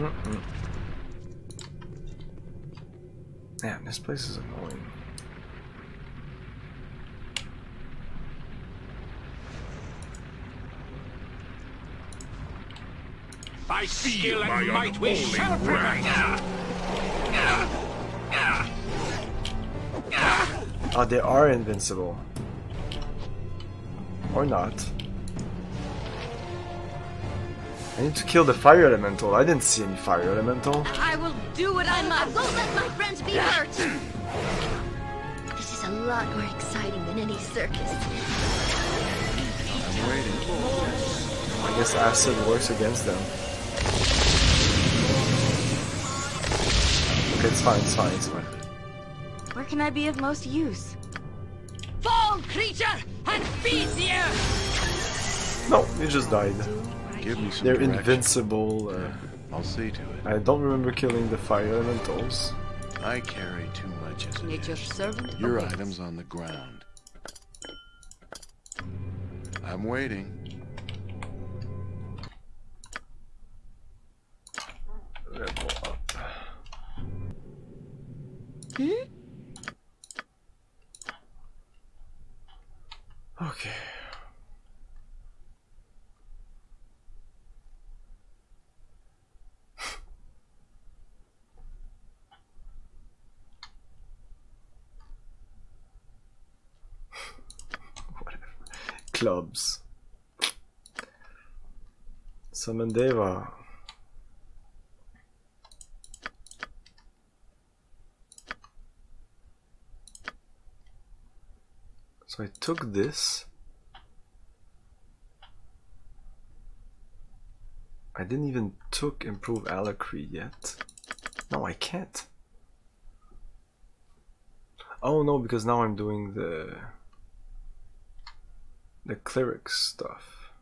Mm-mm. Damn, this place is annoying. By skill my and might we shall prevail. Oh, they are invincible. Or not. I need to kill the fire elemental. I didn't see any fire elemental. I will do what I must. I won't let my friends be hurt! This is a lot more exciting than any circus. I'm waiting. I guess acid works against them. Okay, it's fine, it's fine, it's fine. Where can I be of most use? Fall, creature, and feed the earth! No, you just died. Give me some They're direction. invincible. Uh, I'll see to it. I don't remember killing the fire elementals. I carry too much as it Nature's is. servant. Your awaits. item's on the ground. I'm waiting. Level up. Okay. Clubs. Summon Deva. So I took this. I didn't even took improve Alacrity yet. No, I can't. Oh no, because now I'm doing the the cleric stuff.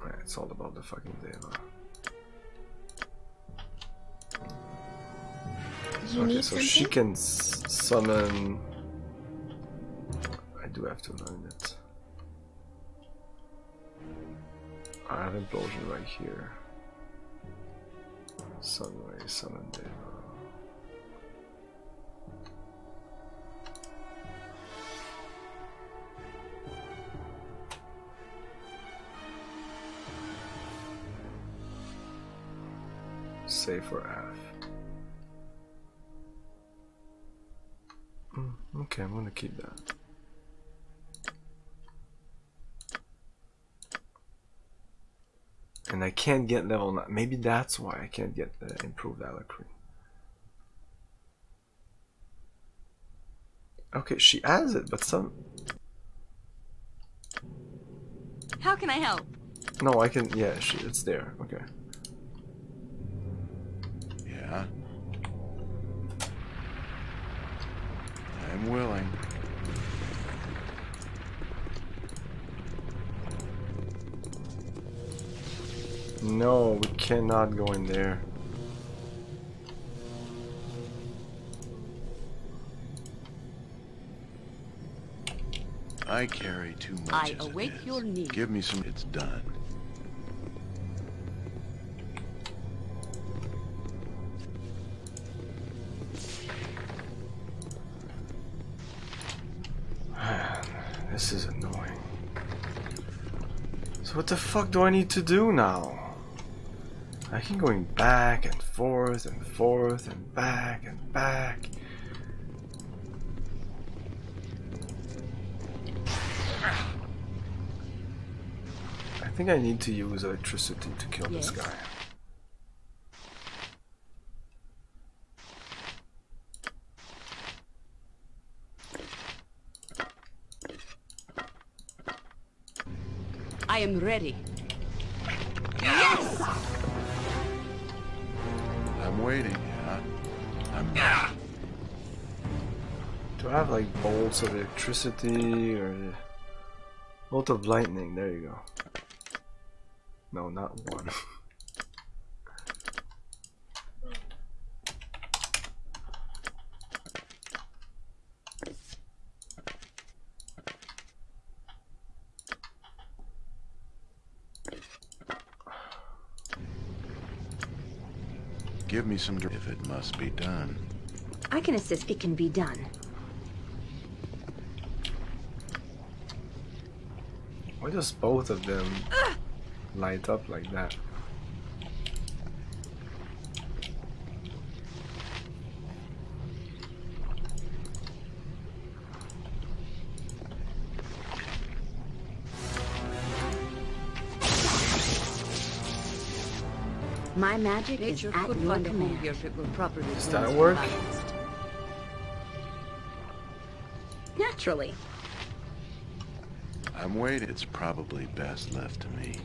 Right, it's all about the fucking. You okay, so something? she can summon. I do have to learn it. I have implosion right here. Sunray, summon Deva. Save for F. Mm, Okay, I'm gonna keep that. And I can't get level 9. Maybe that's why I can't get the improved Alacrity. Okay, she has it, but some. How can I help? No, I can. Yeah, she, it's there. Okay. Yeah? I'm willing. No, we cannot go in there. I carry too much I as it await your need. Give me some. It's done. *sighs* This is annoying. So what the fuck do I need to do now? I keep going back and forth and forth and back and back. I think I need to use electricity to kill this guy. I am ready. I'm waiting, yeah? I'm *sighs* Do I have like bolts of electricity or bolt of lightning? There you go. No, not one. *laughs* Give me some. dir- If it must be done. I can assist. It can be done. Why does both of them light up like that? My magic Nature is at could your a command. here if it were properly Does that work? balanced. Naturally. I'm waiting. It's probably best left to me.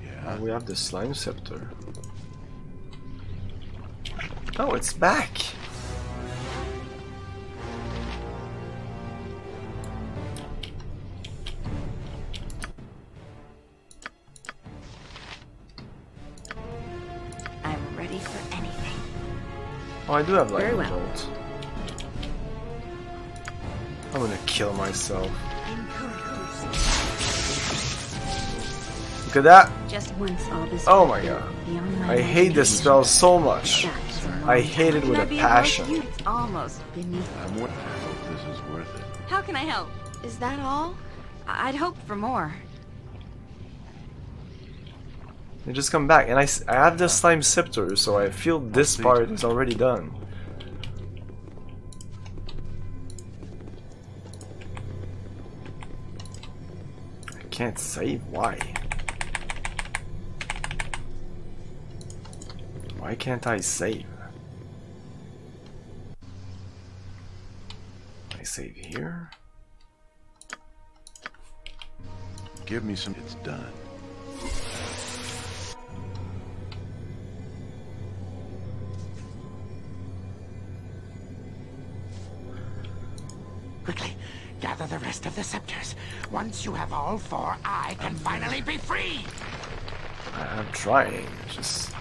Yeah. We have the slime scepter. Oh, it's back! I'm ready for anything. Oh, I do have Very lightning well. bolt. I'm gonna kill myself. Look at that! Just once all this Oh my god. my I hate this spell so much. That is a I hate it with Can a I be of help? passion. It's almost beneath. I'm wi- I hope this is worth it. How can I help? Is that all? I- I'd hoped for more. They just come back, and I, I have the slime scepter, so I feel this part is already done. I can't save, why? Why can't I save? Save here? Give me some. It's done. Quickly, gather the rest of the scepters. Once you have all four, I can finally be free. I- I'm trying, just...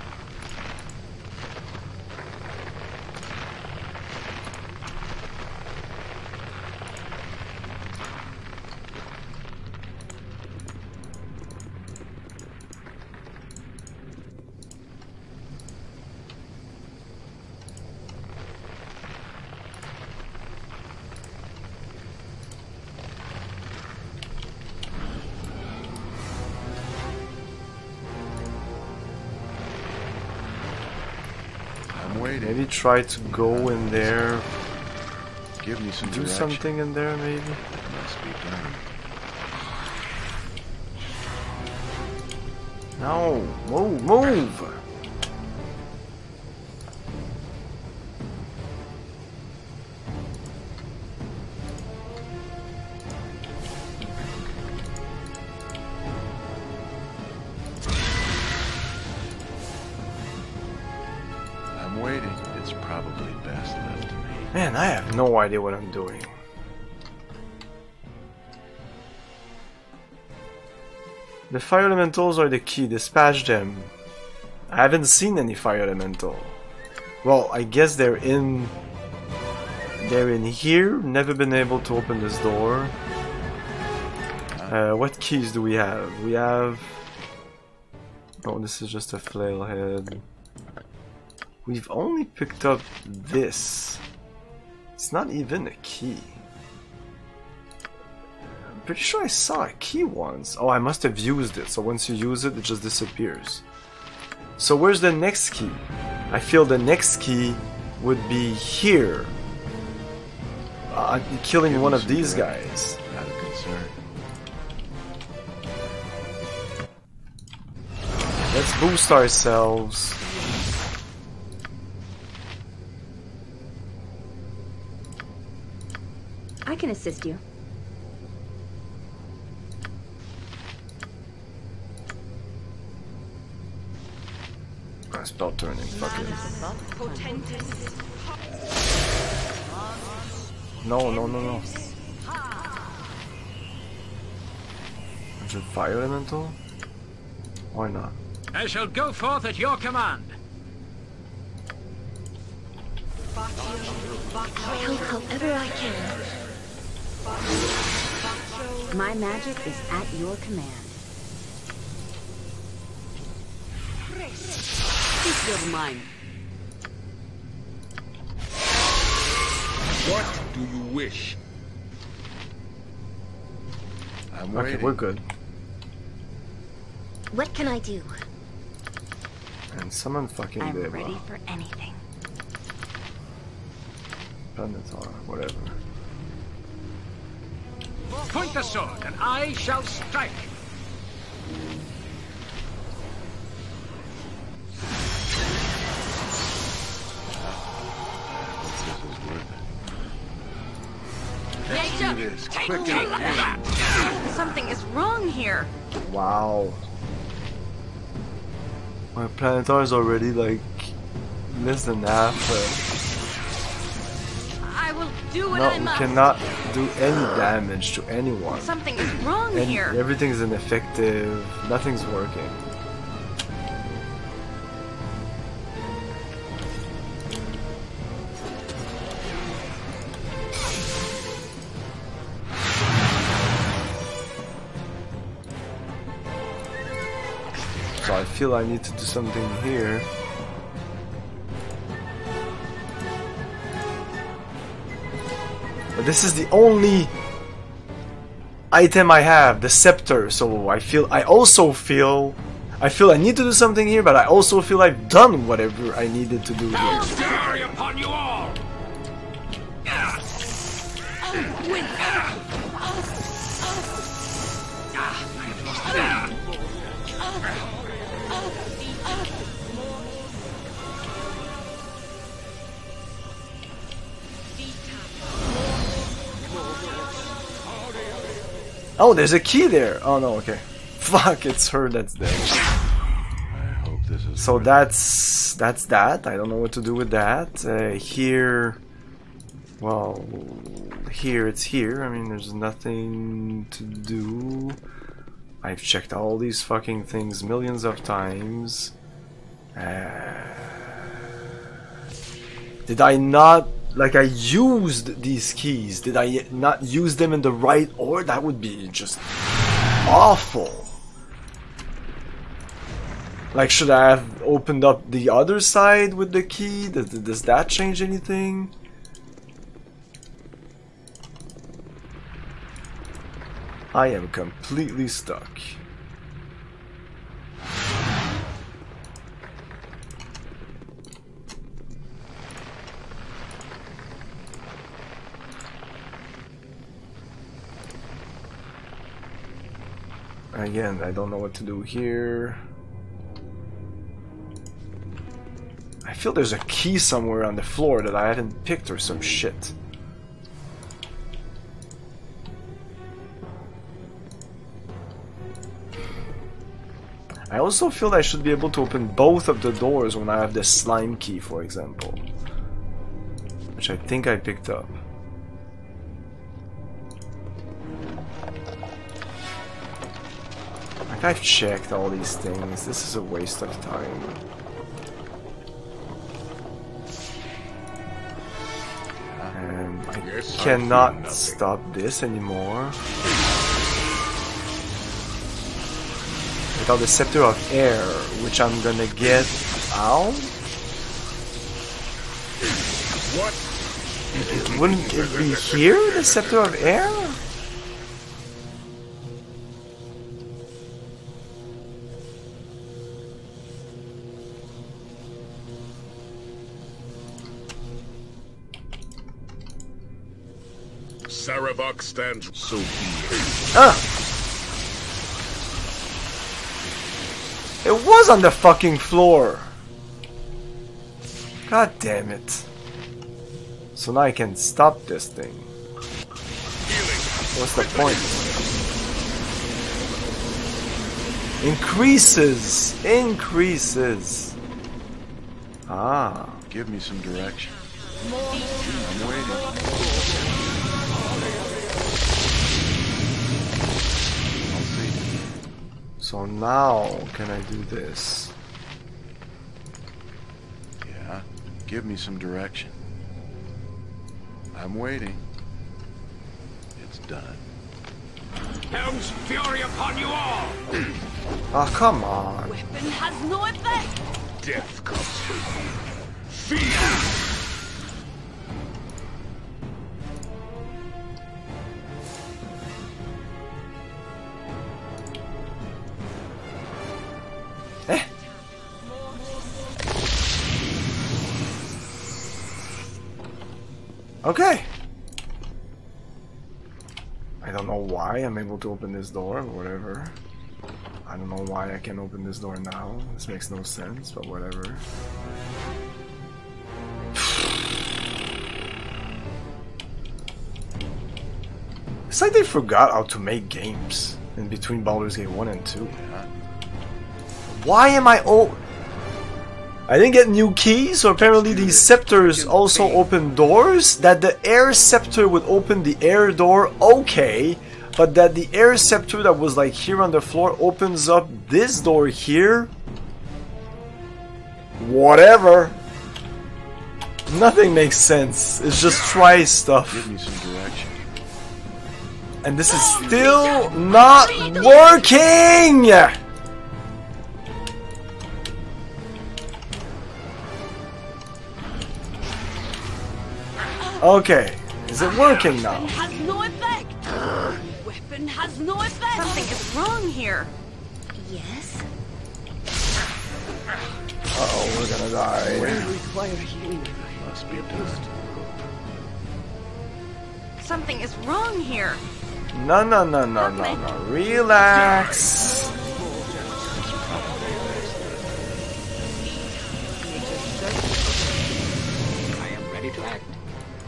try to go in there, Give me some do direction. something in there maybe? Must be done. No, move, move! Idea what I'm doing. The fire elementals are the key, dispatch them. I haven't seen any fire elemental. Well, I guess they're in... They're in here, never been able to open this door. Uh, what keys do we have? We have... Oh, this is just a flail head. We've only picked up this. It's not even a key. I'm pretty sure I saw a key once. Oh, I must have used it, so once you use it, it just disappears. So where's the next key? I feel the next key would be here. Uh, killing one of these guys. Not a concern. Let's boost ourselves. Can assist you. Uh, spell turning, fuck it. No, no, no, no. Is it fire elemental? Why not? I shall go forth at your command. I Help however I can. My magic is at your command. Keep your mind. What do you wish? I'm Okay, waiting. we're good. What can I do? And summon fucking I'm Deva. ready for anything. Planetar, whatever. Point the sword, and I shall strike. Hope this is worth it. Yaisha, Do this take quickly. take that. Something is wrong here. Wow. My Planetar is already like less than half. I will do what no, I we must. cannot do any damage to anyone. Something is wrong And here. everything's ineffective. Nothing's working. So I feel I need to do something here. But this is the only item I have, the scepter. So I feel I also feel I feel I need to do something here, but I also feel I've done whatever I needed to do here. Fury upon you all! Oh, there's a key there. Oh no, okay. *laughs* Fuck, it's her that's there. I hope this is So that's that's that. I don't know what to do with that. Uh, here, well, here it's here. I mean, there's nothing to do. I've checked all these fucking things millions of times. Uh, did I not like I used these keys? Did I not use them in the right order? That would be just awful. Like, should I have opened up the other side with the key? Does, does that change anything? I am completely stuck. Again, I don't know what to do here. I feel there's a key somewhere on the floor that I haven't picked or some shit. I also feel I should be able to open both of the doors when I have the slime key, for example. Which I think I picked up. I've checked all these things, this is a waste of time. And I Yes, cannot stop this anymore. Without the Scepter of Air, which I'm gonna get... Ow? What? Wouldn't it be here, the Scepter of Air? Sarevok stands so be it. Ah! It was on the fucking floor! God damn it. So now I can stop this thing. What's the point? Increases! Increases! Ah. Give me some direction. I'm waiting. So now can I do this? Yeah. Give me some direction. I'm waiting. It's done. Helm's fury upon you all! *clears throat* Ah, come on. Weapon has no effect. Death comes for you. Fear! Okay. I don't know why I'm able to open this door or whatever. I don't know why I can open this door now. This makes no sense, but whatever. *sighs* It's like they forgot how to make games in between Baldur's Gate 1 and 2. Why am I oh I didn't get new keys, so apparently these scepters also open doors. That the air scepter would open the air door, okay. But that the air scepter that was like here on the floor opens up this door here. Whatever. Nothing makes sense. It's just try stuff. Give me some direction. And this is oh, still not working! Okay, is it working now? Weapon has no effect. *gasps* Weapon has no effect. Something is wrong here. Yes? Uh oh, we're gonna die. When require healing, Must be done. Something is wrong here. No, no, no, no, no, no. Relax.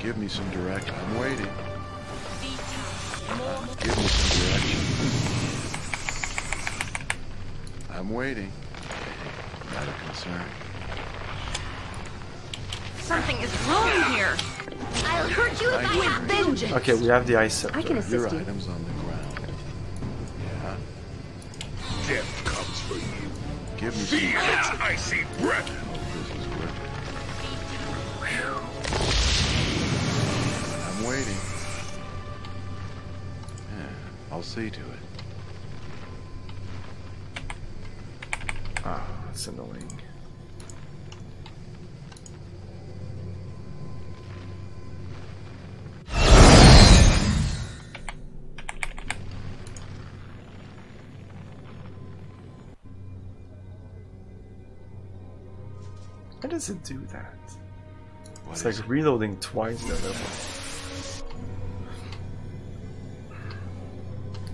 Give me some direction. I'm waiting. Give me some direction. I'm waiting. Not a concern. Something is wrong here. I'll hurt you if I have to. Vengeance. Okay, we have the ice scepter. I can assist Your you. items on the ground. Yeah. Death comes for you. Give me some Feel its icy breath. This is working. I'm waiting. Yeah, I'll see to it. Ah, that's annoying. Why does it do that? What It's like reloading twice the level.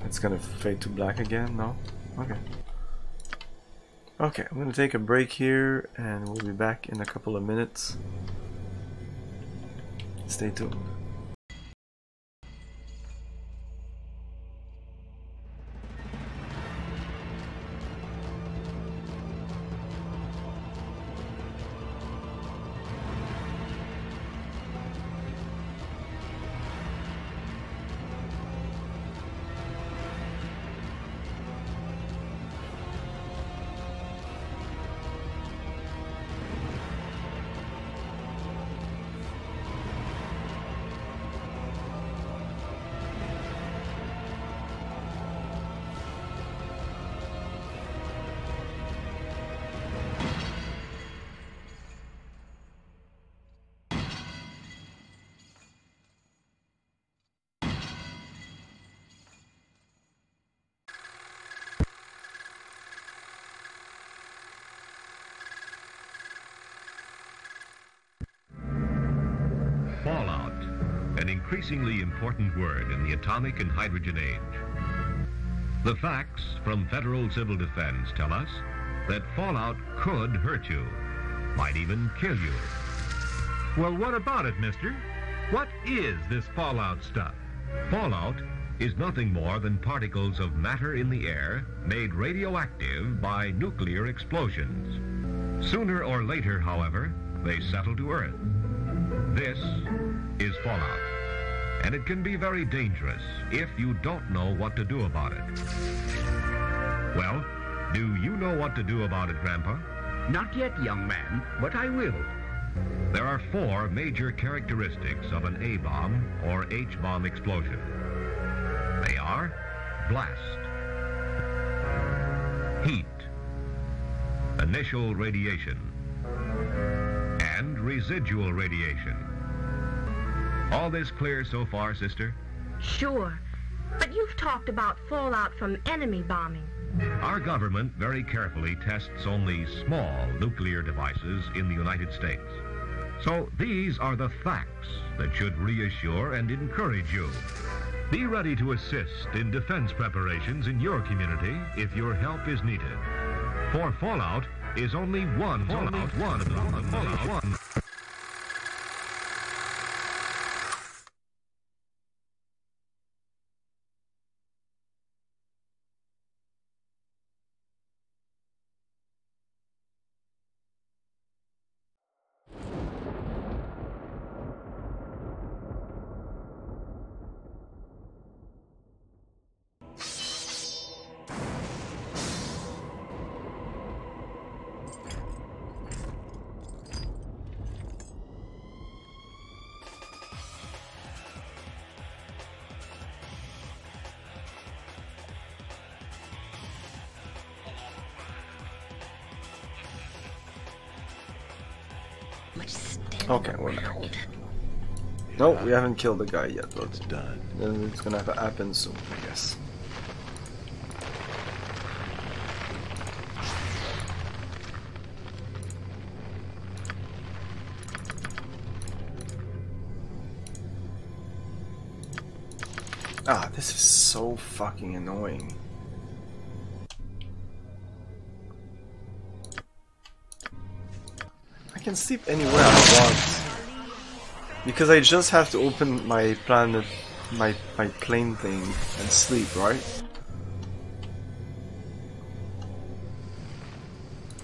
It's gonna fade to black again? No? Okay. Okay, I'm gonna take a break here and we'll be back in a couple of minutes. Stay tuned. Increasingly important word in the atomic and hydrogen age. The facts from Federal Civil Defense tell us that fallout could hurt you, might even kill you. Well, what about it, mister? What is this fallout stuff? Fallout is nothing more than particles of matter in the air made radioactive by nuclear explosions. Sooner or later, however, they settle to Earth. This is fallout, and it can be very dangerous if you don't know what to do about it. Well, do you know what to do about it, Grandpa? Not yet, young man, but I will. There are four major characteristics of an A-bomb or H-bomb explosion. They are blast, heat, initial radiation, and residual radiation. All this clear so far, sister? Sure. But you've talked about fallout from enemy bombing. Our government very carefully tests only small nuclear devices in the United States. So these are the facts that should reassure and encourage you. Be ready to assist in defense preparations in your community if your help is needed. For Fallout is only one Fallout, only one of them. Fallout one. We haven't killed the guy yet, but It's done. then it's gonna happen soon, I guess. Ah, this is so fucking annoying. I can sleep anywhere I want. Because I just have to open my planet, my, my plane thing and sleep, right?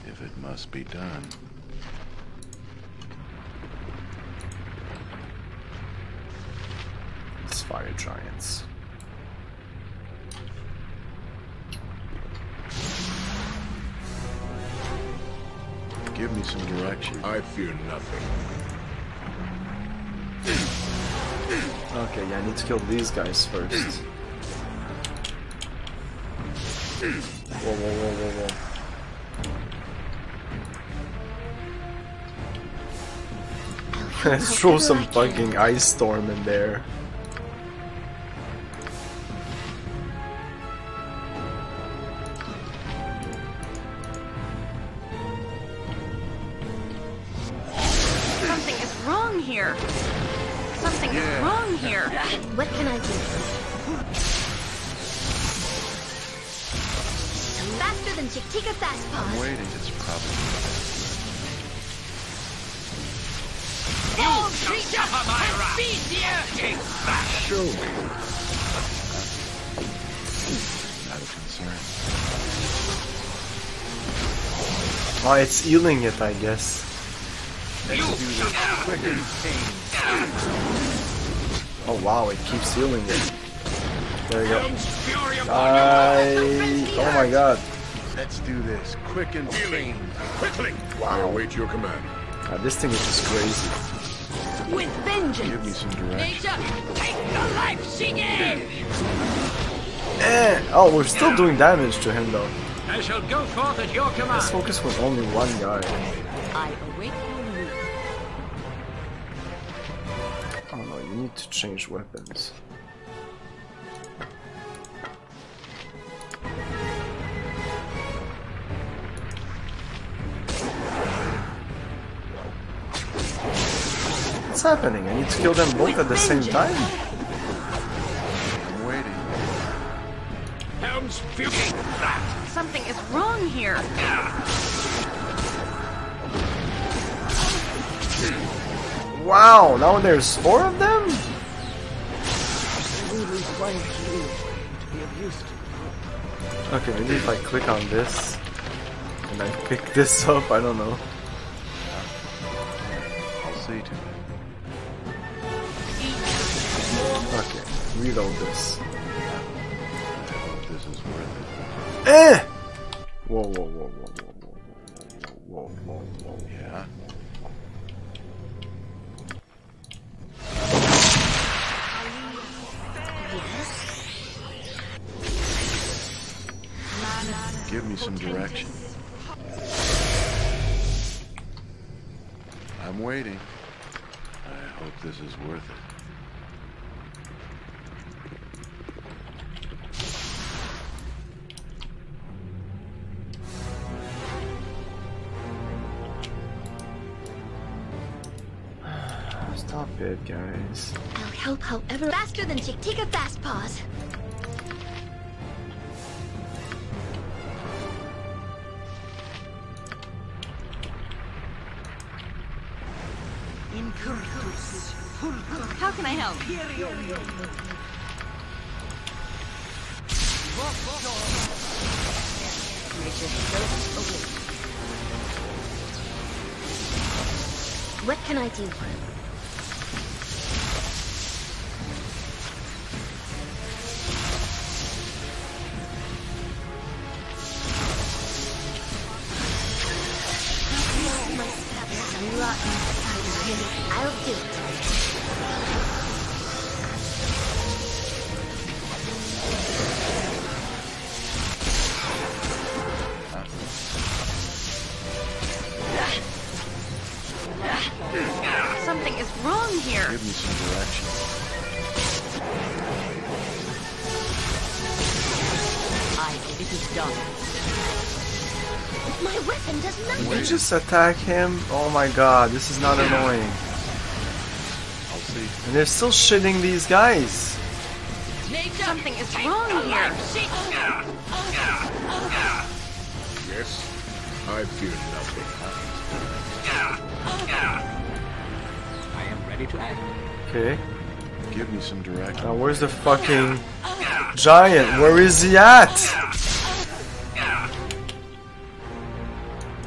If it must be done. It's fire giants. Give me some direction. I fear nothing. Okay, yeah, I need to kill these guys first. Whoa, whoa, whoa, whoa, whoa. *laughs* Let's throw some fucking ice storm in there. Healing it, I guess. You shall Quicker pain. Oh wow, it keeps healing it. There you go. I... Oh my god. Let's do this. Quick and pain. Quickly. I await your command. God, this thing is just crazy. With vengeance. Give me some direction. Nature, take the life seeking! Eh. Oh, we're still doing damage to him though. I shall go forth at your Let's focus with only one guy. I await you. Oh no, you need to change weapons. What's happening? I need to kill them both at the same time? I'm waiting. Helm's fury. Something is wrong here. Wow, now there's four of them? Okay, maybe if I click on this and I pick this up, I don't know. I'll see. Okay, reload this. Eh! Whoa, whoa, whoa, whoa, whoa, whoa, whoa, whoa, whoa, whoa. Yeah? Give me some direction. I'm waiting. I hope this is worth it. It, guys. I'll help however faster than Chick-Tika Fast Paws. How can I help? What can I do? Attack him? Oh my god, this is not annoying. I'll see. And they're still shitting these guys. Something is wrong here. Yes. I fear nothing. I am ready to act. Okay. Give me some direction. Now where's the fucking giant? Where is he at?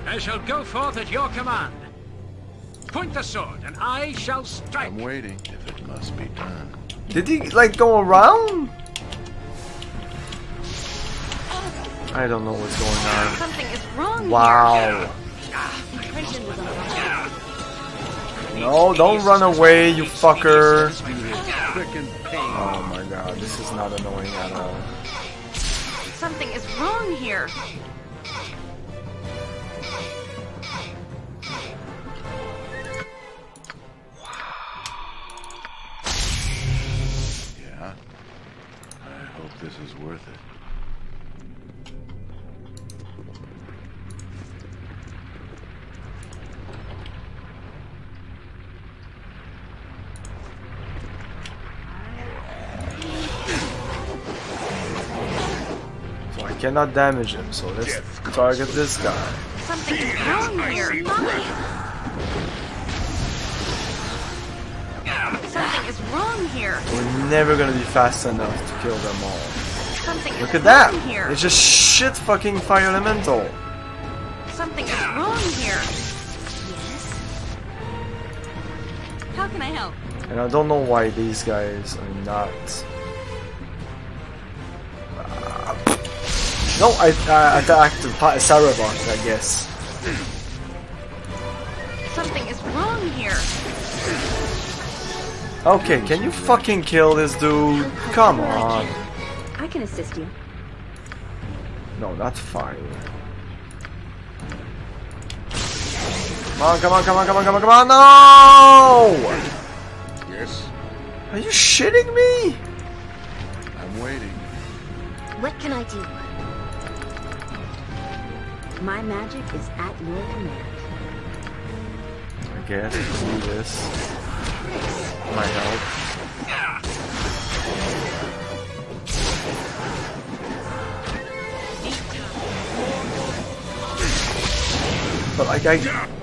I shall go forth at your command. Point the sword, and I shall strike. I'm waiting if it must be done. Did he like go around? I don't know what's going on. Something is wrong Wow. No, don't run away, you fucker. Quick and pain. Oh my god, this is not annoying at all. Something is wrong here. Cannot damage him, so let's target this guy. Something is wrong here. Something is wrong here. We're never gonna be fast enough to kill them all. Something Look is at that! here. It's just shit fucking fire elemental. Something is wrong here. How can I help? And I don't know why these guys are not. No, I uh, attacked Pa- Sarevok, I guess. Something is wrong here. Okay, can you fucking kill this dude? Come on. I can assist you. No, that's fine. Come on, come on, come on, come on, come on, come on, no! Yes? Are you shitting me? I'm waiting. What can I do? My magic is at your command. I guess do this. Might help. But like I I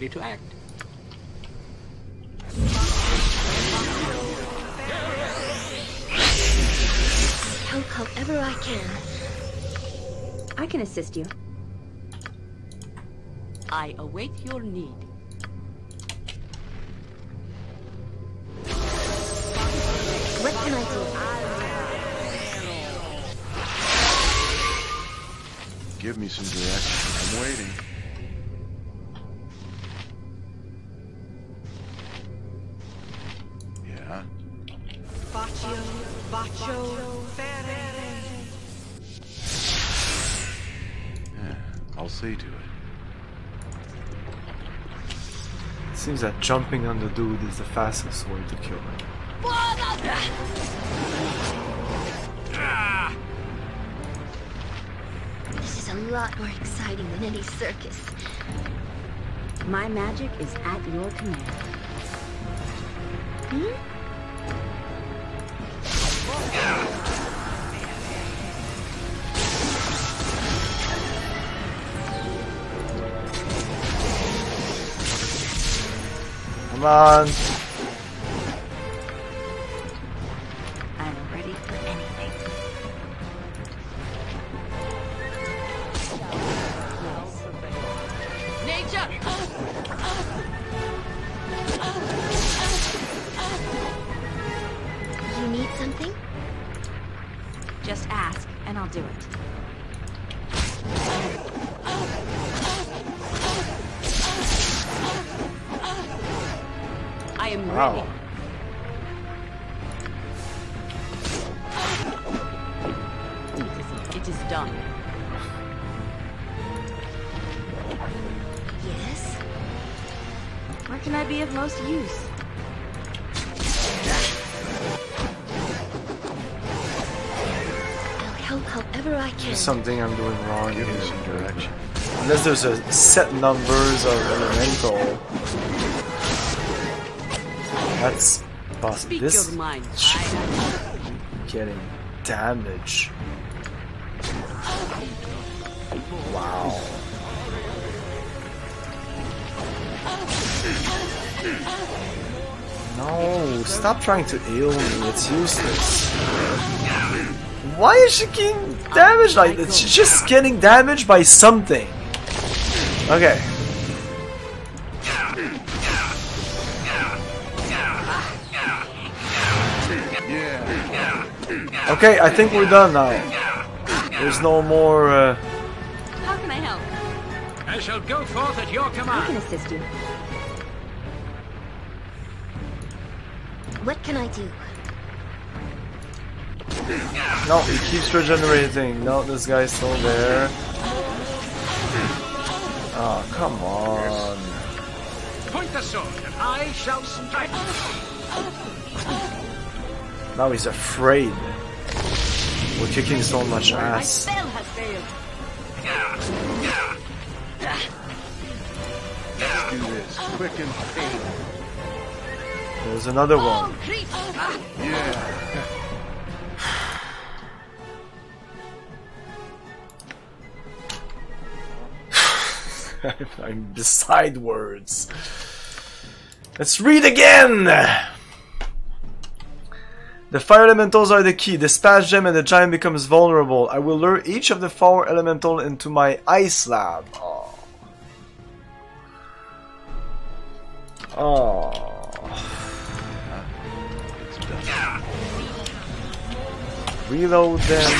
ready to act. Help however I can. I can assist you. I await your need. What can I do? Give me some direction. I'm waiting. Seems that jumping on the dude is the fastest way to kill him. This is a lot more exciting than any circus. My magic is at your command. Hmm? Come on! There's a set numbers of elemental. That's possible. This mind. getting damage. Wow. No, stop trying to heal me, it's useless. Why is she getting damaged like this? She's just getting damaged by something. Okay. Okay, I think we're done now. There's no more. Uh, How can I help? I shall go forth at your command. I can assist you. What can I do? no, he keeps regenerating. No, this guy's still there. Come on. Point the sword, and I shall strike. Now he's afraid. We're kicking so much My ass. spell has failed. Let's do this. Quick and pain. There's another one. Yeah. *laughs* I'm beside words. Let's read again! The fire elementals are the key. Dispatch them and the giant becomes vulnerable. I will lure each of the four elemental into my ice lab. Oh. Oh. Reload them.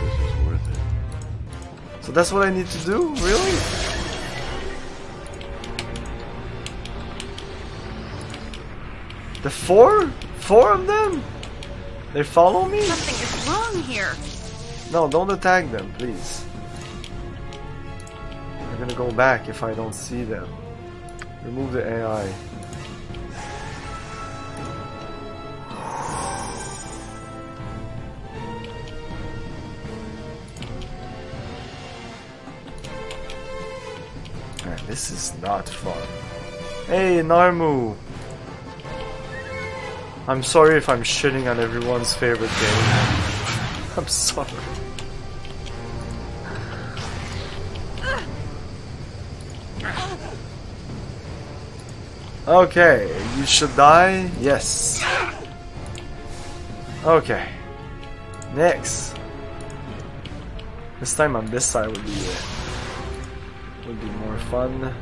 This is worth it. So that's what I need to do? Really? The four? Four of them? They follow me? Something is wrong here. No, don't attack them, please. I'm gonna go back if I don't see them. Remove the AI. Man, this is not fun. Hey, Narmu! I'm sorry if I'm shitting on everyone's favorite game. I'm sorry. Okay, you should die. Yes. Okay. Next. This time on this side would be uh, would be more fun.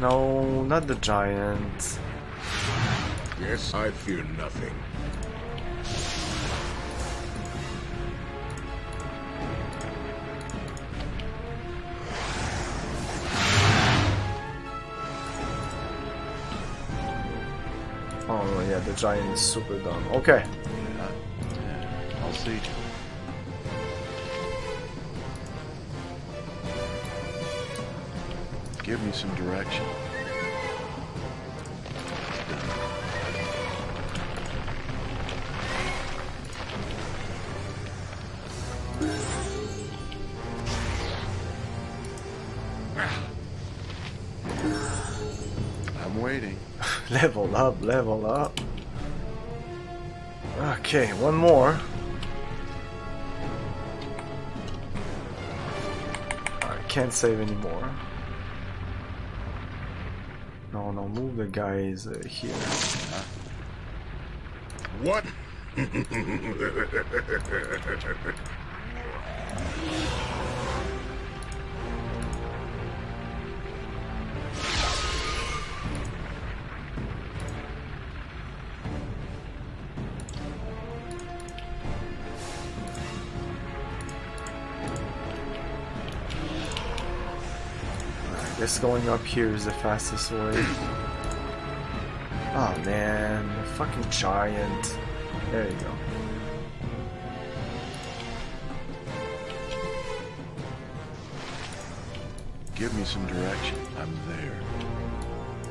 No, not the giant. Yes, I fear nothing. Oh yeah, the giant is super dumb. Okay. Yeah. yeah. I'll see. Give me some direction. Level up, level up. Okay, one more. I can't save anymore. No, no, move the guys uh, here. What? *laughs* guess going up here is the fastest way. Oh man, the fucking giant. There you go. Give me some direction. I'm there.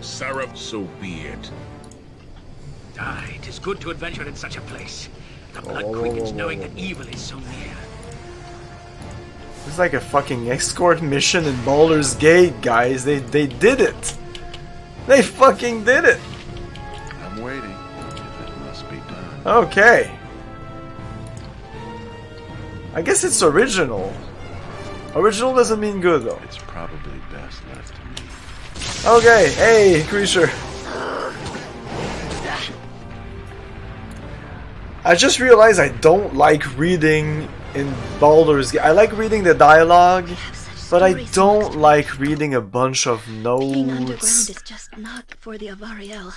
Sarah, so be it. Ah, it is good to adventure in such a place. The blood whoa, whoa, quickens whoa, knowing whoa, that evil is so near. It's like a fucking escort mission in Baldur's Gate, guys. They they did it. They fucking did it. I'm waiting. If it must be done. Okay. I guess it's original. Original doesn't mean good though. It's probably best left to me. Okay, hey, creature. I just realized I don't like reading in Baldur's Gate. I like reading the dialogue, but I don't like reading a bunch of Being underground notes. is just not for the Avariel.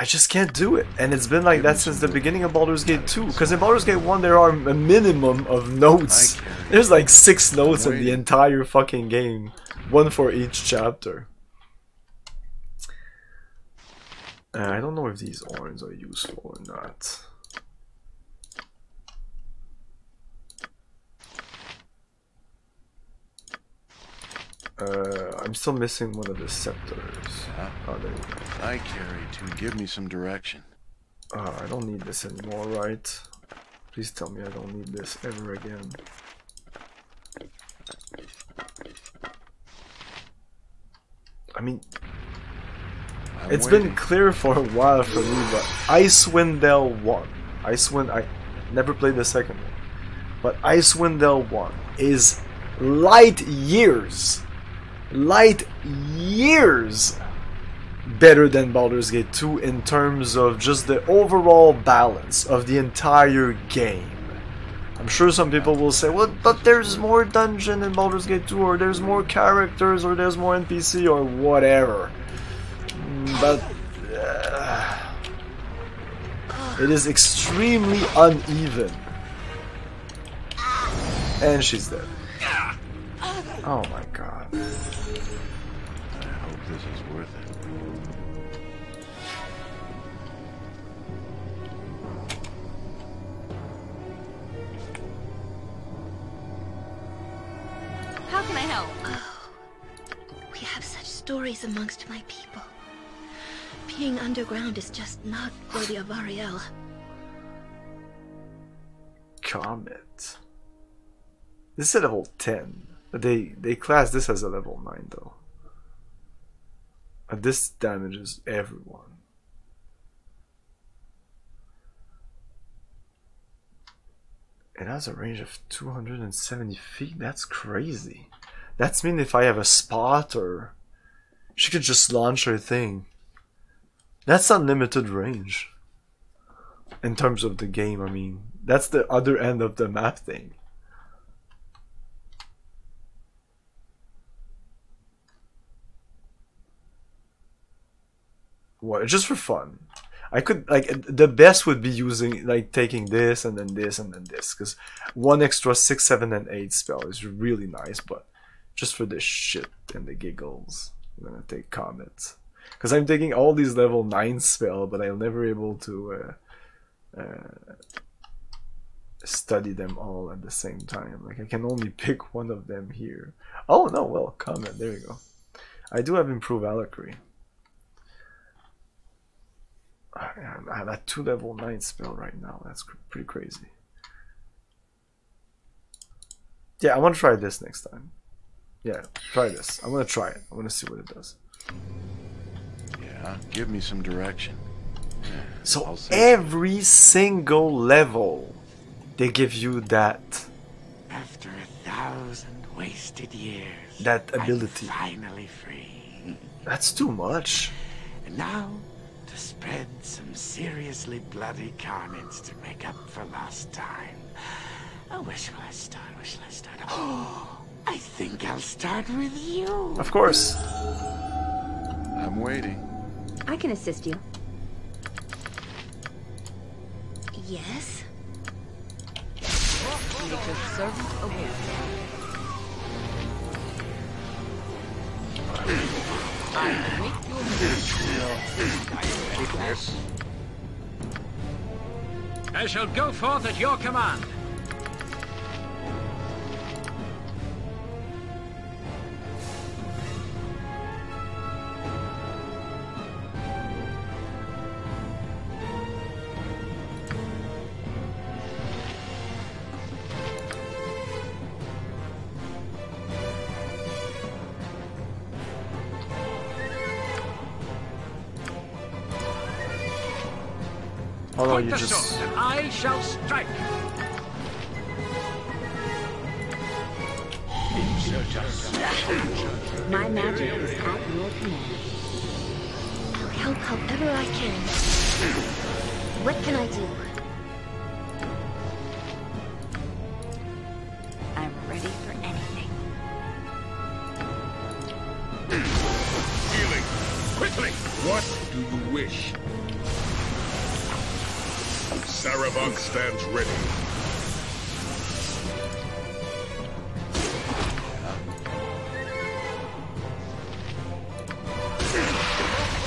I just can't do it. And it's been like that since the beginning of Baldur's Gate 2. Because in Baldur's Gate 1 there are a minimum of notes. There's like six notes in the entire fucking game. One for each chapter. Uh, I don't know if these horns are useful or not. Uh, I'm still missing one of the scepters. Huh? Oh, there you go. I carry two. Give me some direction. Uh, I don't need this anymore, right? Please tell me I don't need this ever again. I mean, I'm it's waiting. been clear for a while for me, but Icewind Dale 1. Icewind, I never played the second one. But Icewind Dale 1 is light years, light years better than Baldur's Gate 2 in terms of just the overall balance of the entire game. I'm sure some people will say, well, but there's more dungeon in Baldur's Gate 2, or there's more characters, or there's more NPC, or whatever. Mm, But uh, it is extremely uneven. And she's dead. Oh my god. I hope this is worth it. How can I help? Oh, we have such stories amongst my people. Being underground is just not worthy of Ariel. Comet. This is a level 10. They, they class this as a level 9 though. And this damages everyone. It has a range of 270 feet. That's crazy. That's mean if I have a spotter, she could just launch her thing. That's unlimited range. In terms of the game, I mean, that's the other end of the map thing. What? Just for fun. I could like the best would be using like taking this and then this and then this because one extra six, seven, and eight spell is really nice. But just for the shit and the giggles, I'm gonna take comets because I'm taking all these level nine spell, but I'm never able to uh, uh, study them all at the same time. Like I can only *laughs* pick one of them here. Oh no, well, comet. There you go. I do have improved Alacrity. I I have a two level nine spell right now. That's pretty crazy. Yeah, I want to try this next time. Yeah, try this. I'm gonna try it. I want to see what it does. Yeah, give me some direction. So I'll every single level, they give you that After a thousand wasted years, that ability. I'm finally free. That's too much. And now, to spread some seriously bloody carnage to make up for lost time. Oh, where shall I start? Where shall I start? Oh, *gasps* I think I'll start with you. Of course. I'm waiting. I can assist you. Yes? Your servant awaits. I shall go forth at your command. You the just. sword, and I shall strike. My magic is at your command. I'll help however I can. What can I do? Stands ready.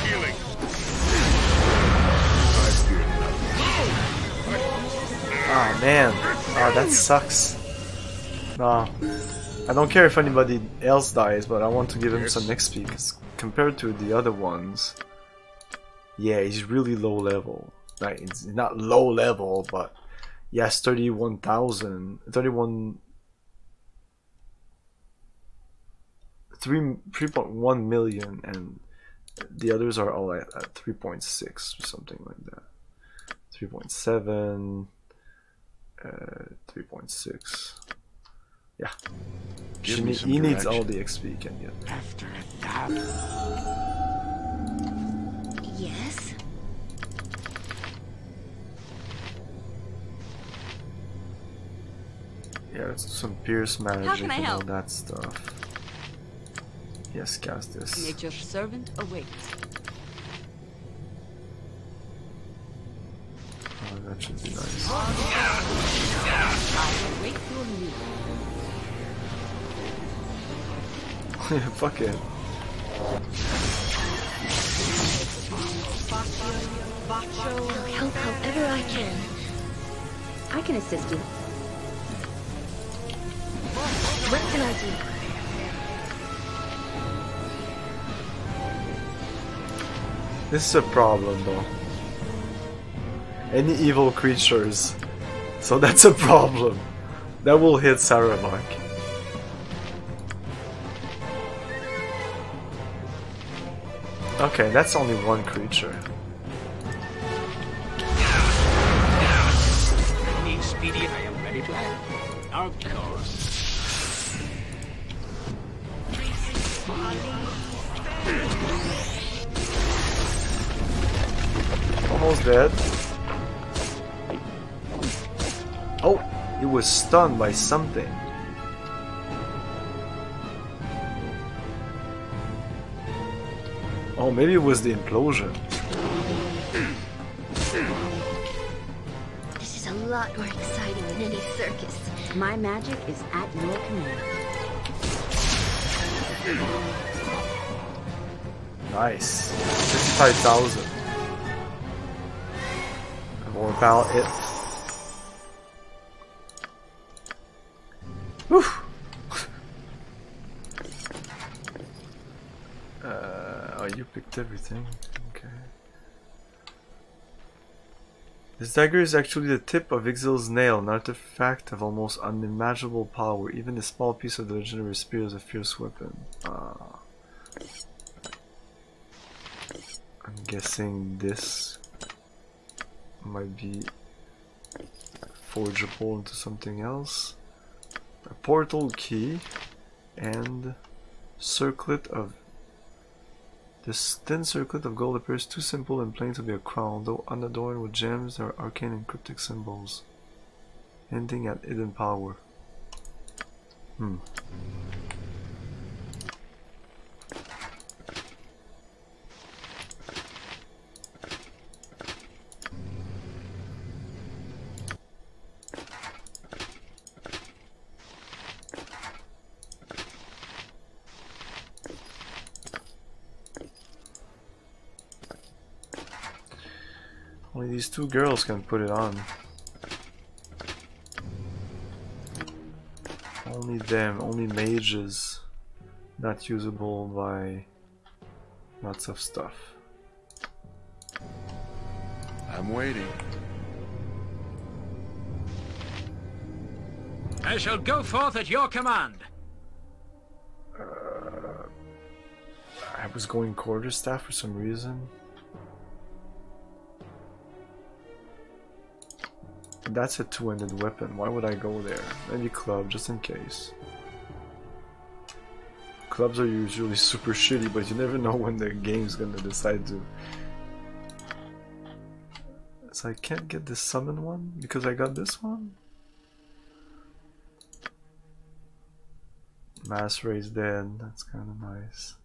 Healing. I fear nothing. Oh man. Oh, that sucks. Nah. I don't care if anybody else dies, but I want to give him some XP, because compared to the other ones, yeah, he's really low level. Like, it's not low level, but yes, 31,000, 31, 3, 3.1 million, and the others are all at, at 3.6 something like that. 3.7, uh, 3.6. Yeah. Give She me ne- some he needs all the XP he can get. After that. Yes? Yeah, let's do some pierce magic can I and all that stuff. Yes, cast this. Nature's servant awaits. Oh, that should be nice. I await your news. *laughs* yeah, fuck it. I'll help however I can. I can assist you. What can I do? This is a problem though. Any evil creatures. So that's a problem. That will hit Sarevok. Okay, that's only one creature. Speedy, I am ready to act. Of Almost dead. Oh, it was stunned by something. Oh, maybe it was the implosion. This is a lot more exciting than any circus. My magic is at your command. Nice. 55,000. About it. Uh, oh, you picked everything. Okay. This dagger is actually the tip of Ixil's nail, an artifact of almost unimaginable power. Even a small piece of the legendary spear is a fierce weapon. Ah. I'm guessing this might be forgeable into something else. A portal key and circlet of this thin circlet of gold appears too simple and plain to be a crown, though unadorned with gems are arcane and cryptic symbols, hinting at hidden power. Hmm. Only these two girls can put it on. Only them, only mages. Not usable by lots of stuff. I'm waiting. I shall go forth at your command. Uh, I was going quarterstaff for some reason. That's a two-handed weapon. Why would I go there? Maybe club, just in case. Clubs are usually super shitty, but you never know when the game's gonna decide to. So I can't get the summon one because I got this one. Mass Raise dead. That's kind of nice.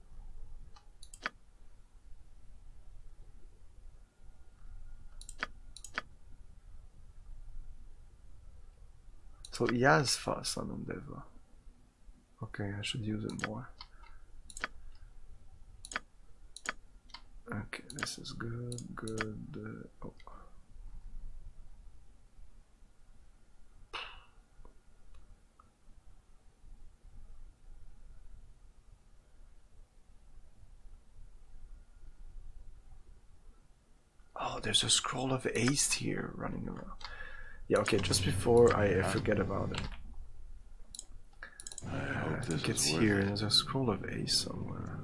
So Yazfa Sanundeva. Okay, I should use it more. Okay, this is good, good. Uh, oh. Oh, there's a scroll of haste here running around. Yeah, okay, just before I forget about it. I uh, this think it's here. it. There's a scroll of A somewhere.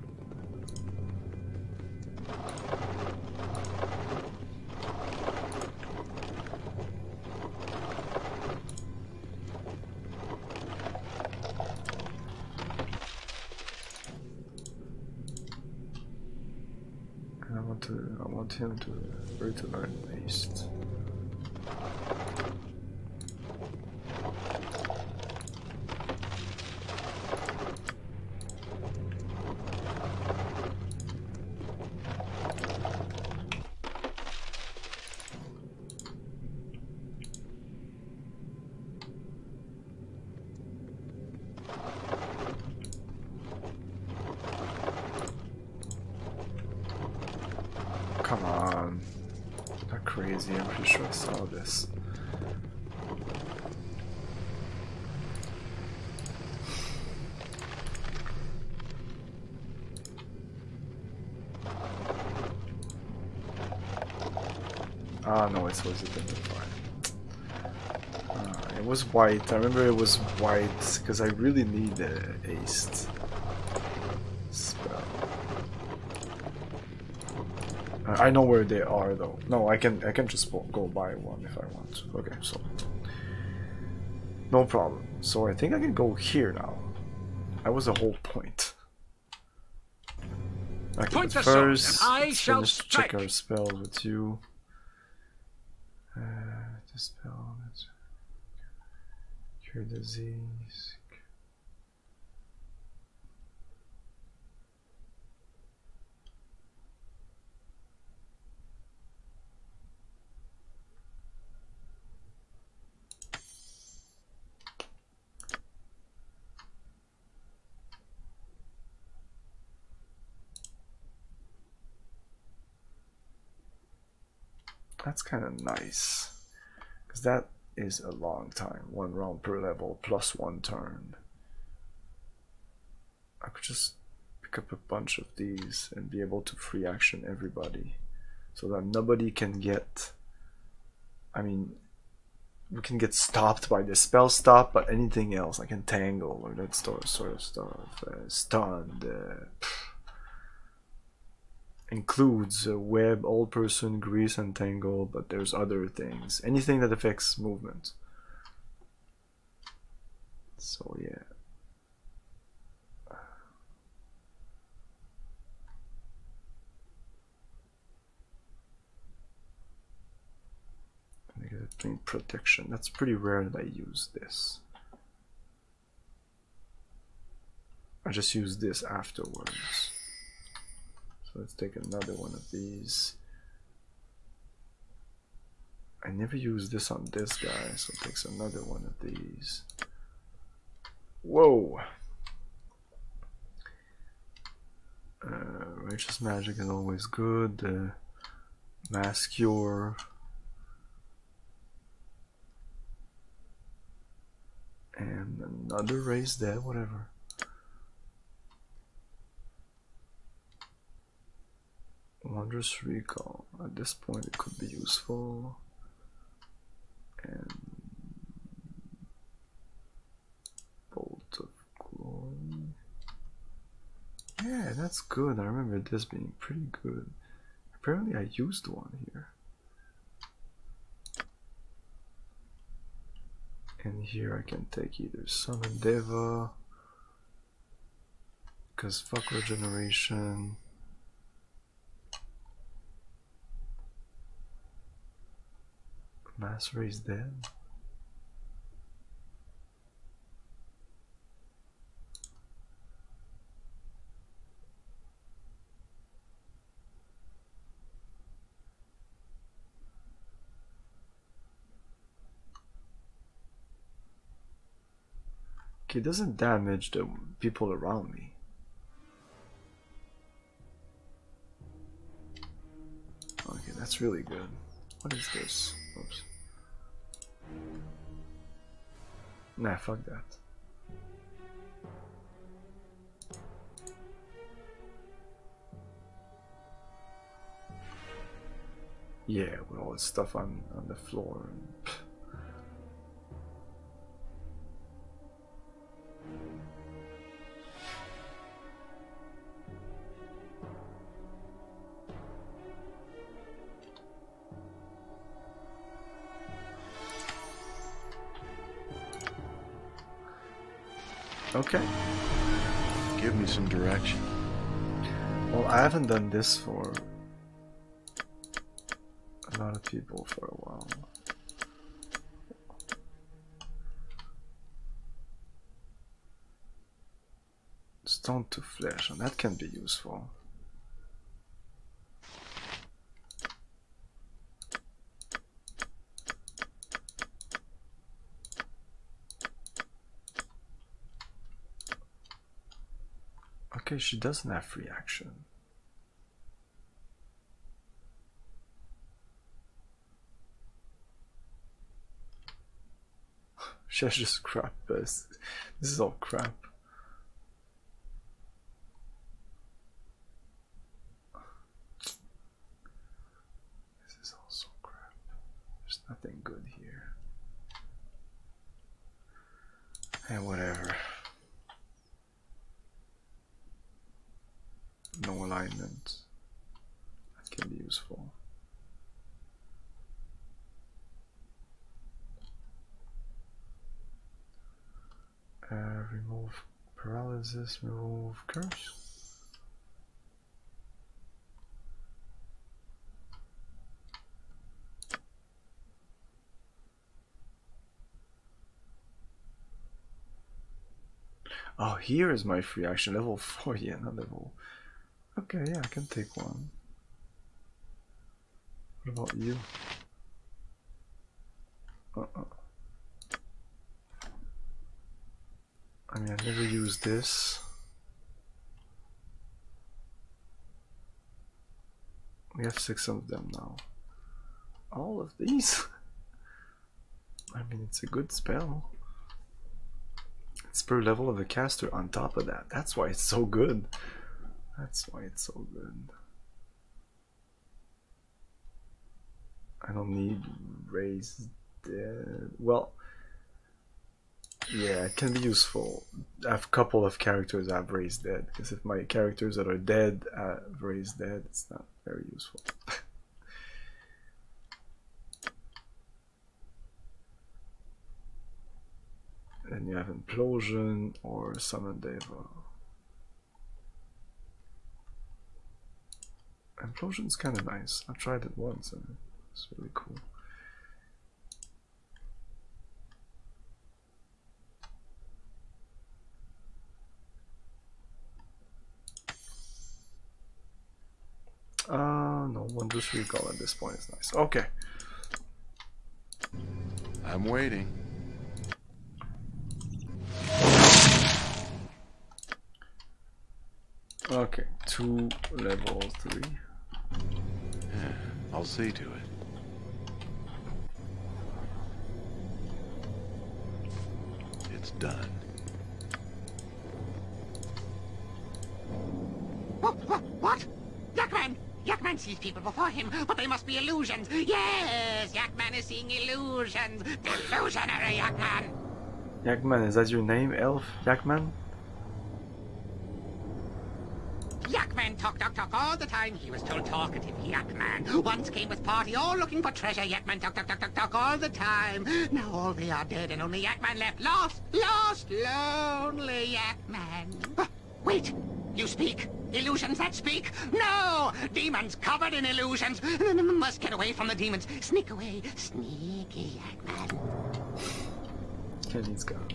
I want to. I want him to. Her to learn haste. Come on. Not crazy, I'm pretty sure I saw this. No, it was a different one. Uh, it was white. I remember it was white because I really need the ace spell. I I know where they are though. No, I can I can just go buy one if I want. to. Okay, so no problem. So I think I can go here now. That was the whole point. Okay, Point but the sword, first, and I shall finish check our spells with you. Uh, dispel, let's That's kind of nice. Because that is a long time. One round per level plus one turn. I could just pick up a bunch of these and be able to free action everybody. So that nobody can get. I mean, we can get stopped by the spell stop, but anything else, like entangle or that sort sort of stuff, uh, stunned, uh, includes web, old person, grease, entangle, but there's other things. Anything that affects movement. So yeah. Plane protection. That's pretty rare that I use this. I just use this afterwards. So let's take another one of these. I never use this on this guy, so it takes another one of these. Whoa! Uh, righteous magic is always good. Uh, mass cure. And another raise dead, whatever. Wondrous recall. At this point, it could be useful. And bolt of glory. Yeah, that's good. I remember this being pretty good. Apparently, I used one here. And here I can take either Summon Deva, because fuck regeneration. Mass is dead. Okay, it doesn't damage the people around me. Okay, that's really good. What is this? Oops. Nah, fuck that. Yeah, with all the stuff on, on the floor. Me some direction. Well, I haven't done this for a lot of people for a while. Stone to flesh, and that can be useful. Okay, she doesn't have free action. *laughs* She has just crap. This, this is all crap. This is also crap. There's nothing good here. And whatever. No alignment. That can be useful. Uh, remove paralysis, remove curse. Oh, here is my free action, level 4, *laughs* yeah, not level. Okay, yeah, I can take one. What about you? Uh -uh. I mean, I've never used this. We have six of them now. All of these? *laughs* I mean, it's a good spell. It's per level of the caster on top of that. That's why it's so good. That's why it's so good. I don't need raise dead. Well, yeah, it can be useful. I have a couple of characters I've raised dead because if my characters that are dead have raised dead, it's not very useful. *laughs* then you have implosion or summon deva. Implosion's kind of nice. I tried it once and it's really cool. Uh, no, Wondrous Recall at this point is nice. Okay. I'm waiting. Okay, two level three. Yeah, I'll see to it. It's done. What? What? What? Yakman! Yakman sees people before him, but they must be illusions. Yes, Yakman is seeing illusions. Delusionary Yakman. Yakman, is that your name, Elf? Yakman? Yakman talk, talk, talk all the time. He was told talkative Yakman. Once came with party, all looking for treasure. Yakman talk, talk, talk, talk, talk all the time. Now all they are dead, and only Yakman left. Lost, lost, lonely Yakman. *gasps* Wait, you speak? Illusions that speak? No! Demons covered in illusions. Must get away from the demons. Sneak away. Sneaky Yakman. Kenny's gone.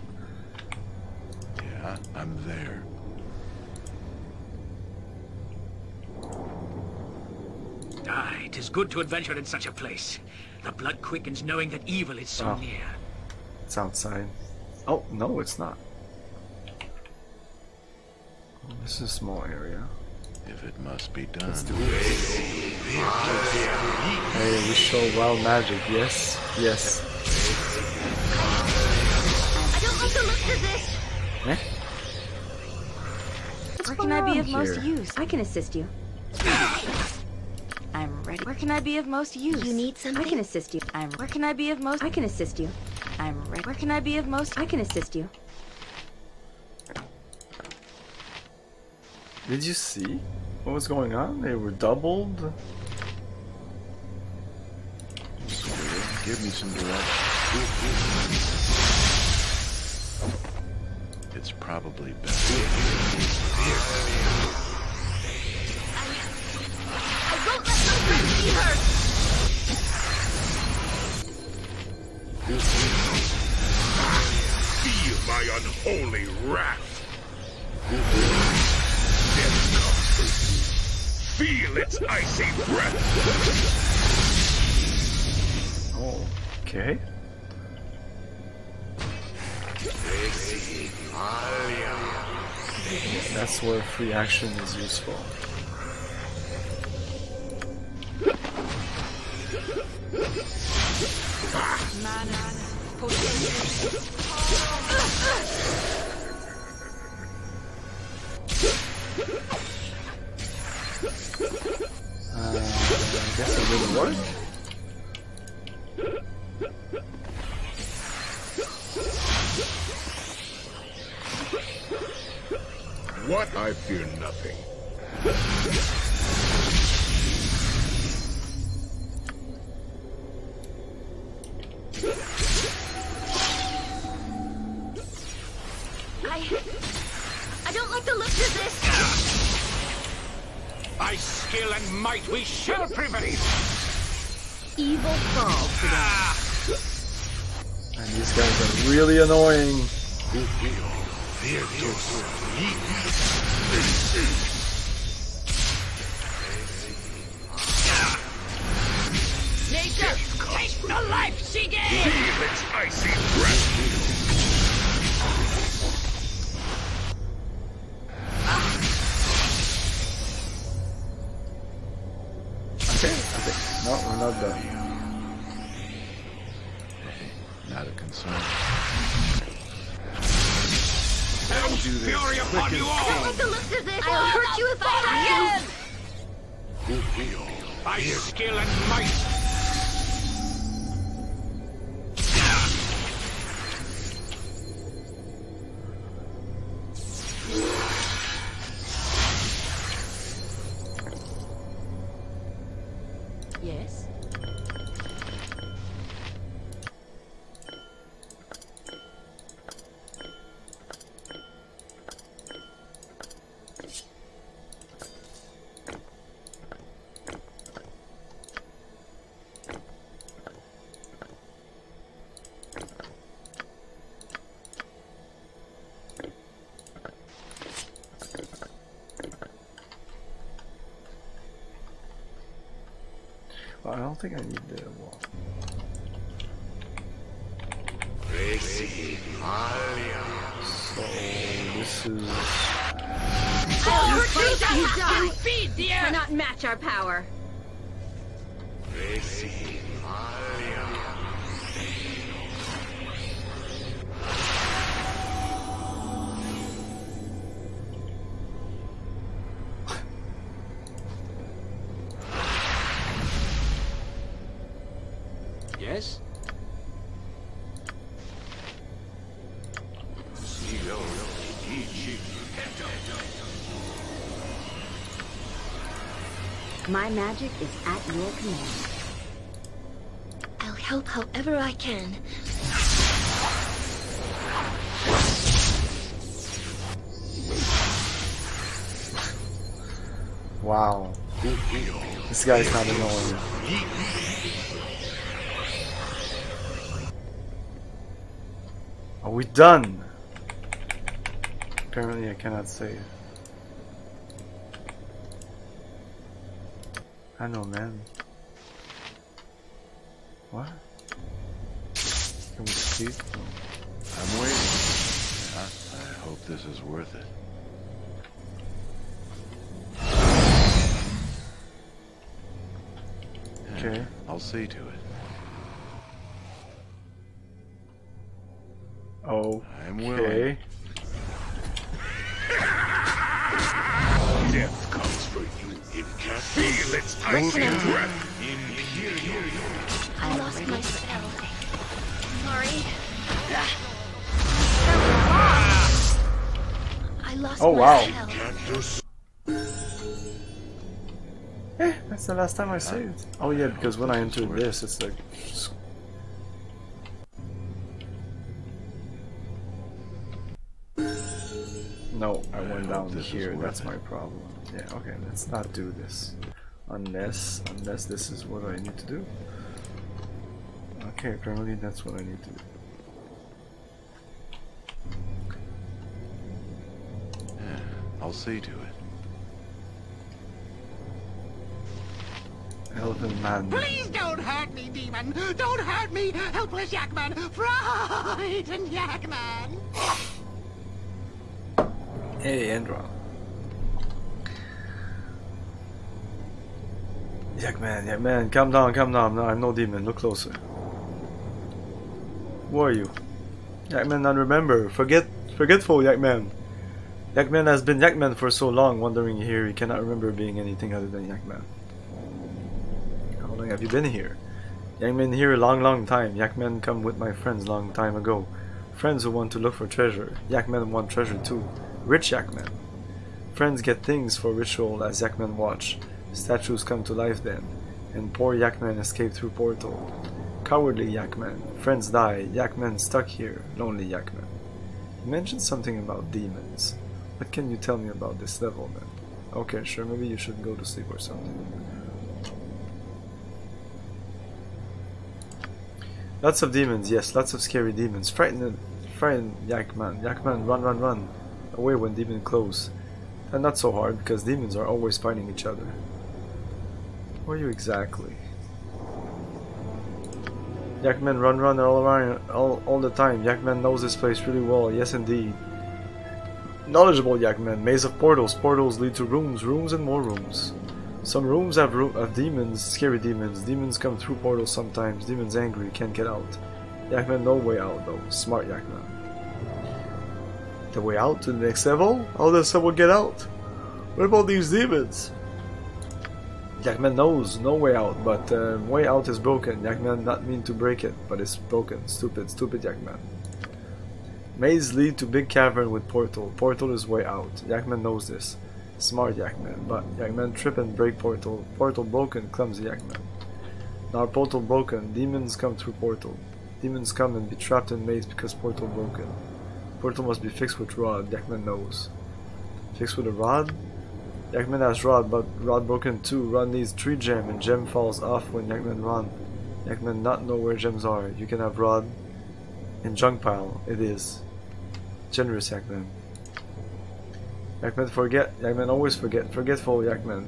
Yeah, I'm there. Aye, it is good to adventure in such a place. The blood quickens knowing that evil is so Oh. near. It's outside. Oh, no, it's not. This is a small area. If it must be done. Let's do it. Hey, we show wild magic. Yes, yes. I don't like the looks of this. Eh? Where can I be of most use? I can assist you. I'm ready. Where can I be of most use? You need something? I can assist you. I'm. Where can I be of most? I can assist you. I'm ready. Where can I be of most? I can assist you. Did you see what was going on? They were doubled. Give me some direction. It's probably better. I won't let my friends be hurt! Feel my unholy wrath. Feel its icy breath. Oh, okay. That's where free action is useful. Mana, didn't work. What? I fear nothing. Skill and might we shall prevail! Evil falls today. And these guys are really annoying. Nature, take the life she gave! Feel its icy breath. Think. No, don't think I need the wall. So this is I'll hurt you if I You have die! to! Feed! Cannot match our power. My magic is at your command. I'll help however I can. wow. This guy's not annoying. Are we done? Apparently I cannot save. I know man. Last time I saved. Oh yeah, because when I entered this, it's like... No, I went down here, that's my problem. Yeah, okay, let's not do this. Unless, unless this is what I need to do. Okay, apparently that's what I need to do. Yeah, I'll see to it. Elephant Man. Please don't hurt me, demon! Don't hurt me, helpless Yakman! Frightened Yakman! Hey, Andra. Yakman, Yakman, calm down, calm down. No, I'm no demon. Look closer. Who are you? Yakman, not remember. Forget, forgetful Yakman. Yakman has been Yakman for so long, wandering here, he cannot remember being anything other than Yakman. Have you been here? Yakman here a long, long time. Yakman come with my friends long time ago. Friends who want to look for treasure. Yakman want treasure too. Rich Yakman. Friends get things for ritual as Yakman watch. Statues come to life then. And poor Yakman escape through portal. Cowardly Yakman. Friends die. Yakman stuck here. Lonely Yakman. You mentioned something about demons. What can you tell me about this level then? Okay, sure, maybe you should go to sleep or something. Lots of demons, yes, lots of scary demons. Frightened, frightened Yakman. Yakman, run, run, run. Away when demons close. And not so hard, because demons are always fighting each other. Where are you exactly? Yakman, run, run all around, all, all the time. Yakman knows this place really well, yes indeed. Knowledgeable Yakman, maze of portals. Portals lead to rooms, rooms and more rooms. Some rooms have, room, have demons, scary demons. Demons come through portals sometimes. Demons angry, can't get out. Yakman no way out though. Smart Yakman. The way out to the next level? How does someone get out? What about these demons? Yakman knows no way out, but uh, way out is broken. Yakman not mean to break it, but it's broken. Stupid, stupid Yakman. Maze lead to big cavern with portal. Portal is way out. Yakman knows this. Smart Yakman, but Yakman trip and break portal. Portal broken, clumsy Yakman. Now portal broken, demons come through portal. Demons come and be trapped in maze because portal broken. Portal must be fixed with rod, Yakman knows. Fixed with a rod? Yakman has rod, but rod broken too. Rod needs 3 gem and gem falls off when Yakman run. Yakman not know where gems are. You can have rod in junk pile. It is. Generous Yakman. Yakman forget. Yakman always forget. Forgetful Yakman.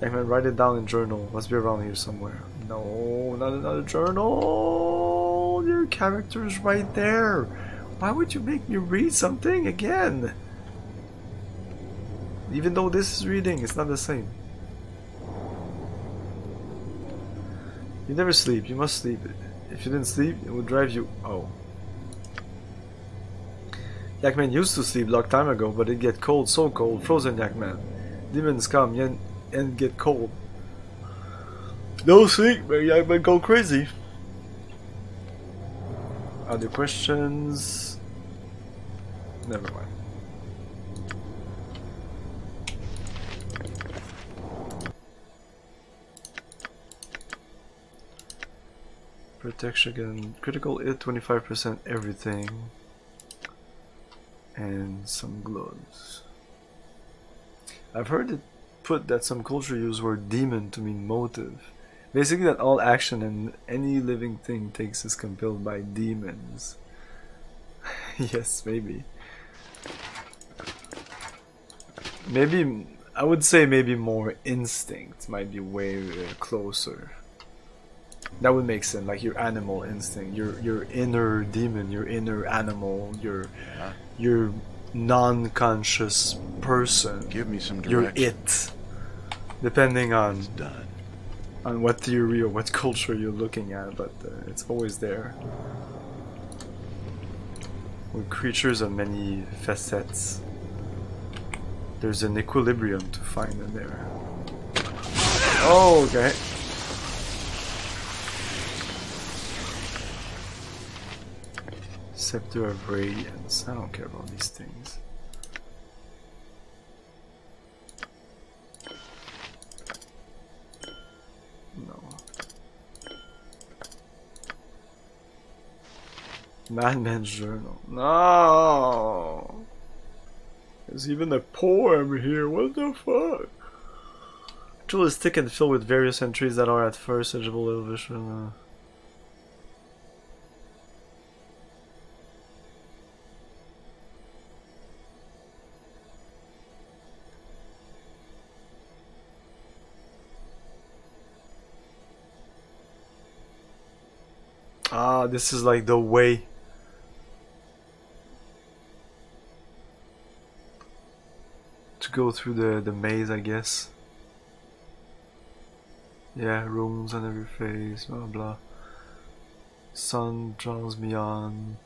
Yakman write it down in journal. Must be around here somewhere. No, not another journal. Your character's right there. Why would you make me read something again? Even though this is reading, it's not the same. You never sleep. You must sleep. If you didn't sleep, it would drive you. Oh. Yakman used to sleep long time ago, but it get cold, so cold, frozen Yakman. Demons come and, and get cold. No sleep, but Yakman go crazy. Other questions? Never mind. Protection again, critical hit 25% everything and some gloves. I've heard it put that some culture use word demon to mean motive. Basically that all action and any living thing takes is compelled by demons. *laughs* yes, maybe. Maybe, I would say maybe more instinct might be way closer. That would make sense, like your animal instinct, your your inner demon, your inner animal, your your non-conscious person. Give me some Your direction. it, depending on on what theory or what culture you're looking at, but uh, it's always there. With creatures of many facets, there's an equilibrium to find in there. Oh, okay. Scepter of Radiance. I don't care about these things. No. Madman's Journal. No! There's even a poem here, what the fuck? Tool is thick and filled with various entries that are at first legible elevation. This is like the way. To go through the, the maze, I guess. Yeah, rooms on every face, blah blah. Sun draws me on.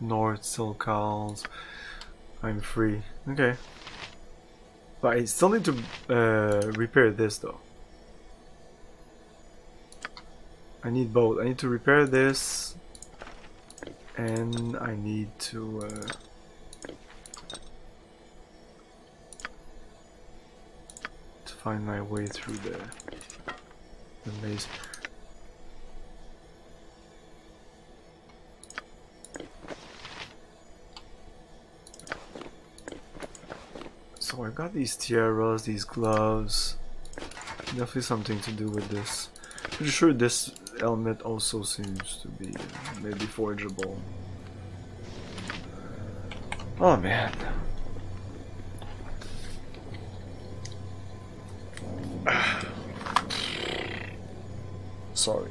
North still calls. I'm free. Okay. But I still need to uh, repair this though. I need both. I need to repair this and I need to uh, to find my way through the the maze. So I've got these tiaras, these gloves. Definitely something to do with this. Pretty sure this helmet also seems to be maybe forgeable. Oh man. *sighs* Sorry.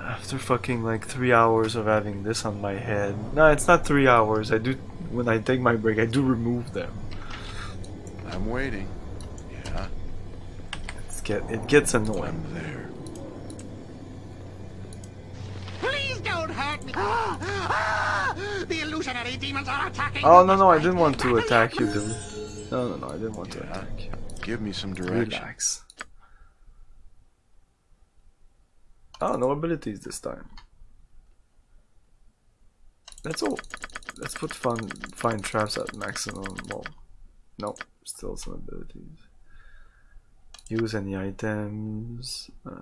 After fucking like three hours of having this on my head. No, it's not three hours. I do when I take my break I do remove them. I'm waiting. Yeah. It's get it gets annoying. I'm there. Please don't hurt me. Ah, *gasps* ah, the illusionary demons are attacking. Oh no no I didn't want to attack you dude. No no no I didn't want to attack you. Give me some direction. Relax. Oh, no abilities this time. That's all. Let's put fun find traps at maximum. Well, no, still some abilities. Use any items. Uh...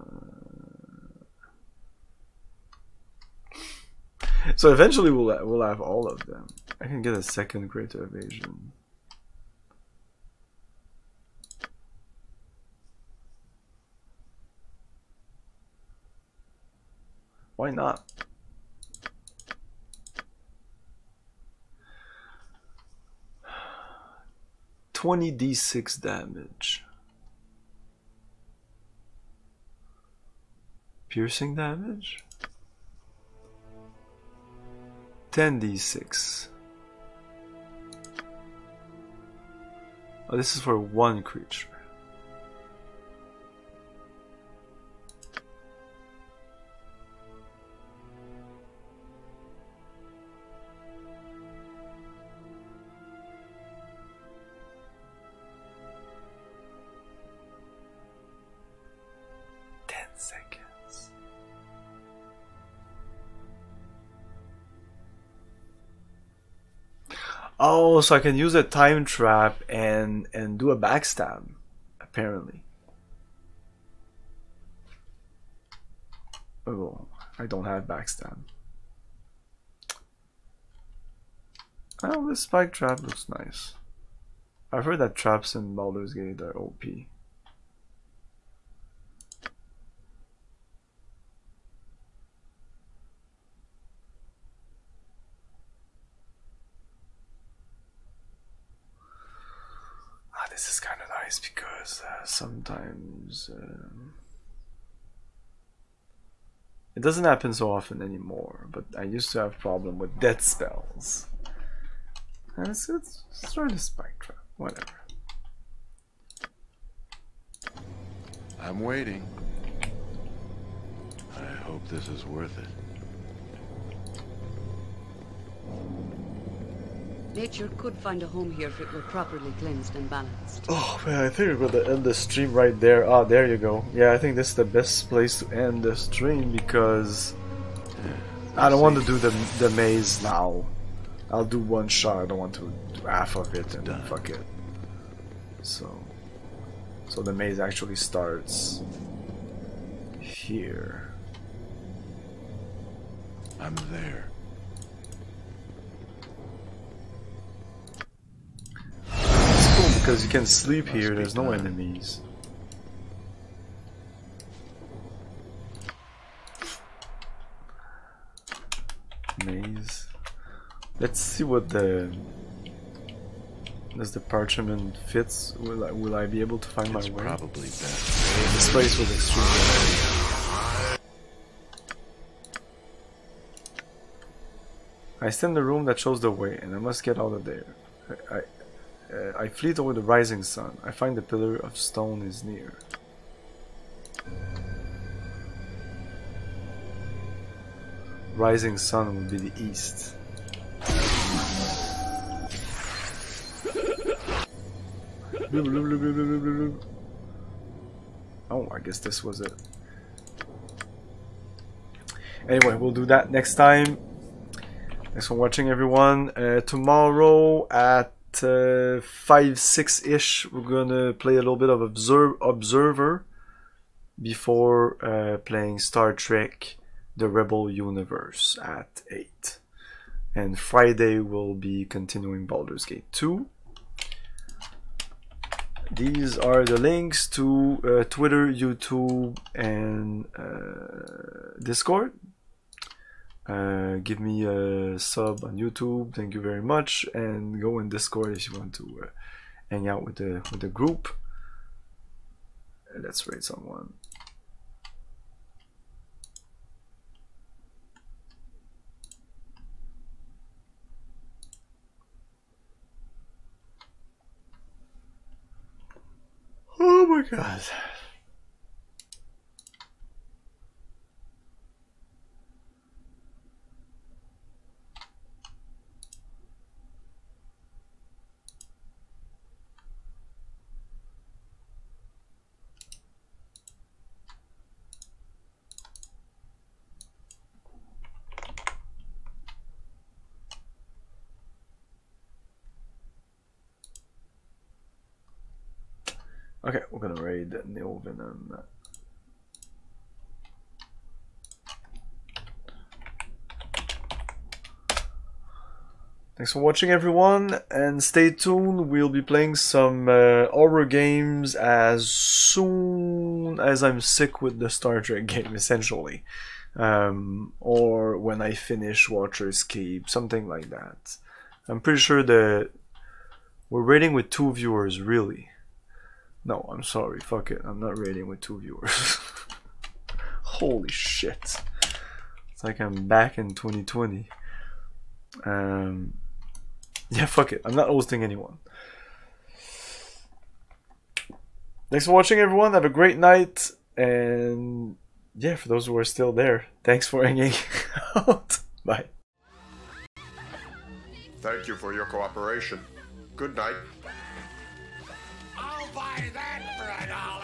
So eventually we'll we'll have all of them. I can get a second greater evasion. Why not? Twenty D six damage. Piercing damage? Ten D six. Oh, this is for one creature. Oh, so I can use a time trap and and do a backstab, apparently. Oh, I don't have backstab. Oh, this spike trap looks nice. I've heard that traps in Baldur's Gate are OP. this is kind of nice because uh, sometimes um, it doesn't happen so often anymore. But I used to have problem with death spells. And it's, it's, the spike trap. Whatever. I'm waiting. I hope this is worth it. Nature could find a home here if it were properly cleansed and balanced. Oh man, I think we're gonna end the stream right there. Ah, there you go. Yeah, I think this is the best place to end the stream because I don't want to do the the maze now. I'll do one shot. I don't want to do half of it and fuck it. So, so the maze actually starts here. I'm there. It's cool because you can sleep here. There's no enemies. Maze. Let's see what the does the parchment fits. Will I will I be able to find It's my way? probably best. This place was extremely. I stand in the room that shows the way, and I must get out of there. I, I, uh, I flee toward the rising sun. I find the pillar of stone is near. Rising sun would be the east. Oh, I guess this was it. Anyway, we'll do that next time. Thanks for watching, everyone. Uh, tomorrow at uh, 5 6 ish, we're gonna play a little bit of Observe Observer before uh, playing Star Trek The Rebel Universe at 8. And Friday, we'll be continuing Baldur's Gate 2 these are the links to uh, Twitter, YouTube, and uh, Discord. Uh, give me a sub on YouTube. Thank you very much, and go in Discord if you want to uh, hang out with the with the group. Let's rate someone. Oh my god. Okay, we're gonna raid Neo Venom. Thanks for watching, everyone, and stay tuned. We'll be playing some uh, horror games as soon as I'm sick with the Star Trek *laughs* game, essentially, um, or when I finish Watcher's Keep, something like that. I'm pretty sure that we're rating with two viewers, really. No, I'm sorry. Fuck it. I'm not rating with two viewers. *laughs* Holy shit. It's like I'm back in 2020. Um, yeah, fuck it. I'm not hosting anyone. Thanks for watching, everyone. Have a great night. And yeah, for those who are still there, thanks for *laughs* hanging out. Bye. Thank you for your cooperation. Good night. I'll buy that for a dollar.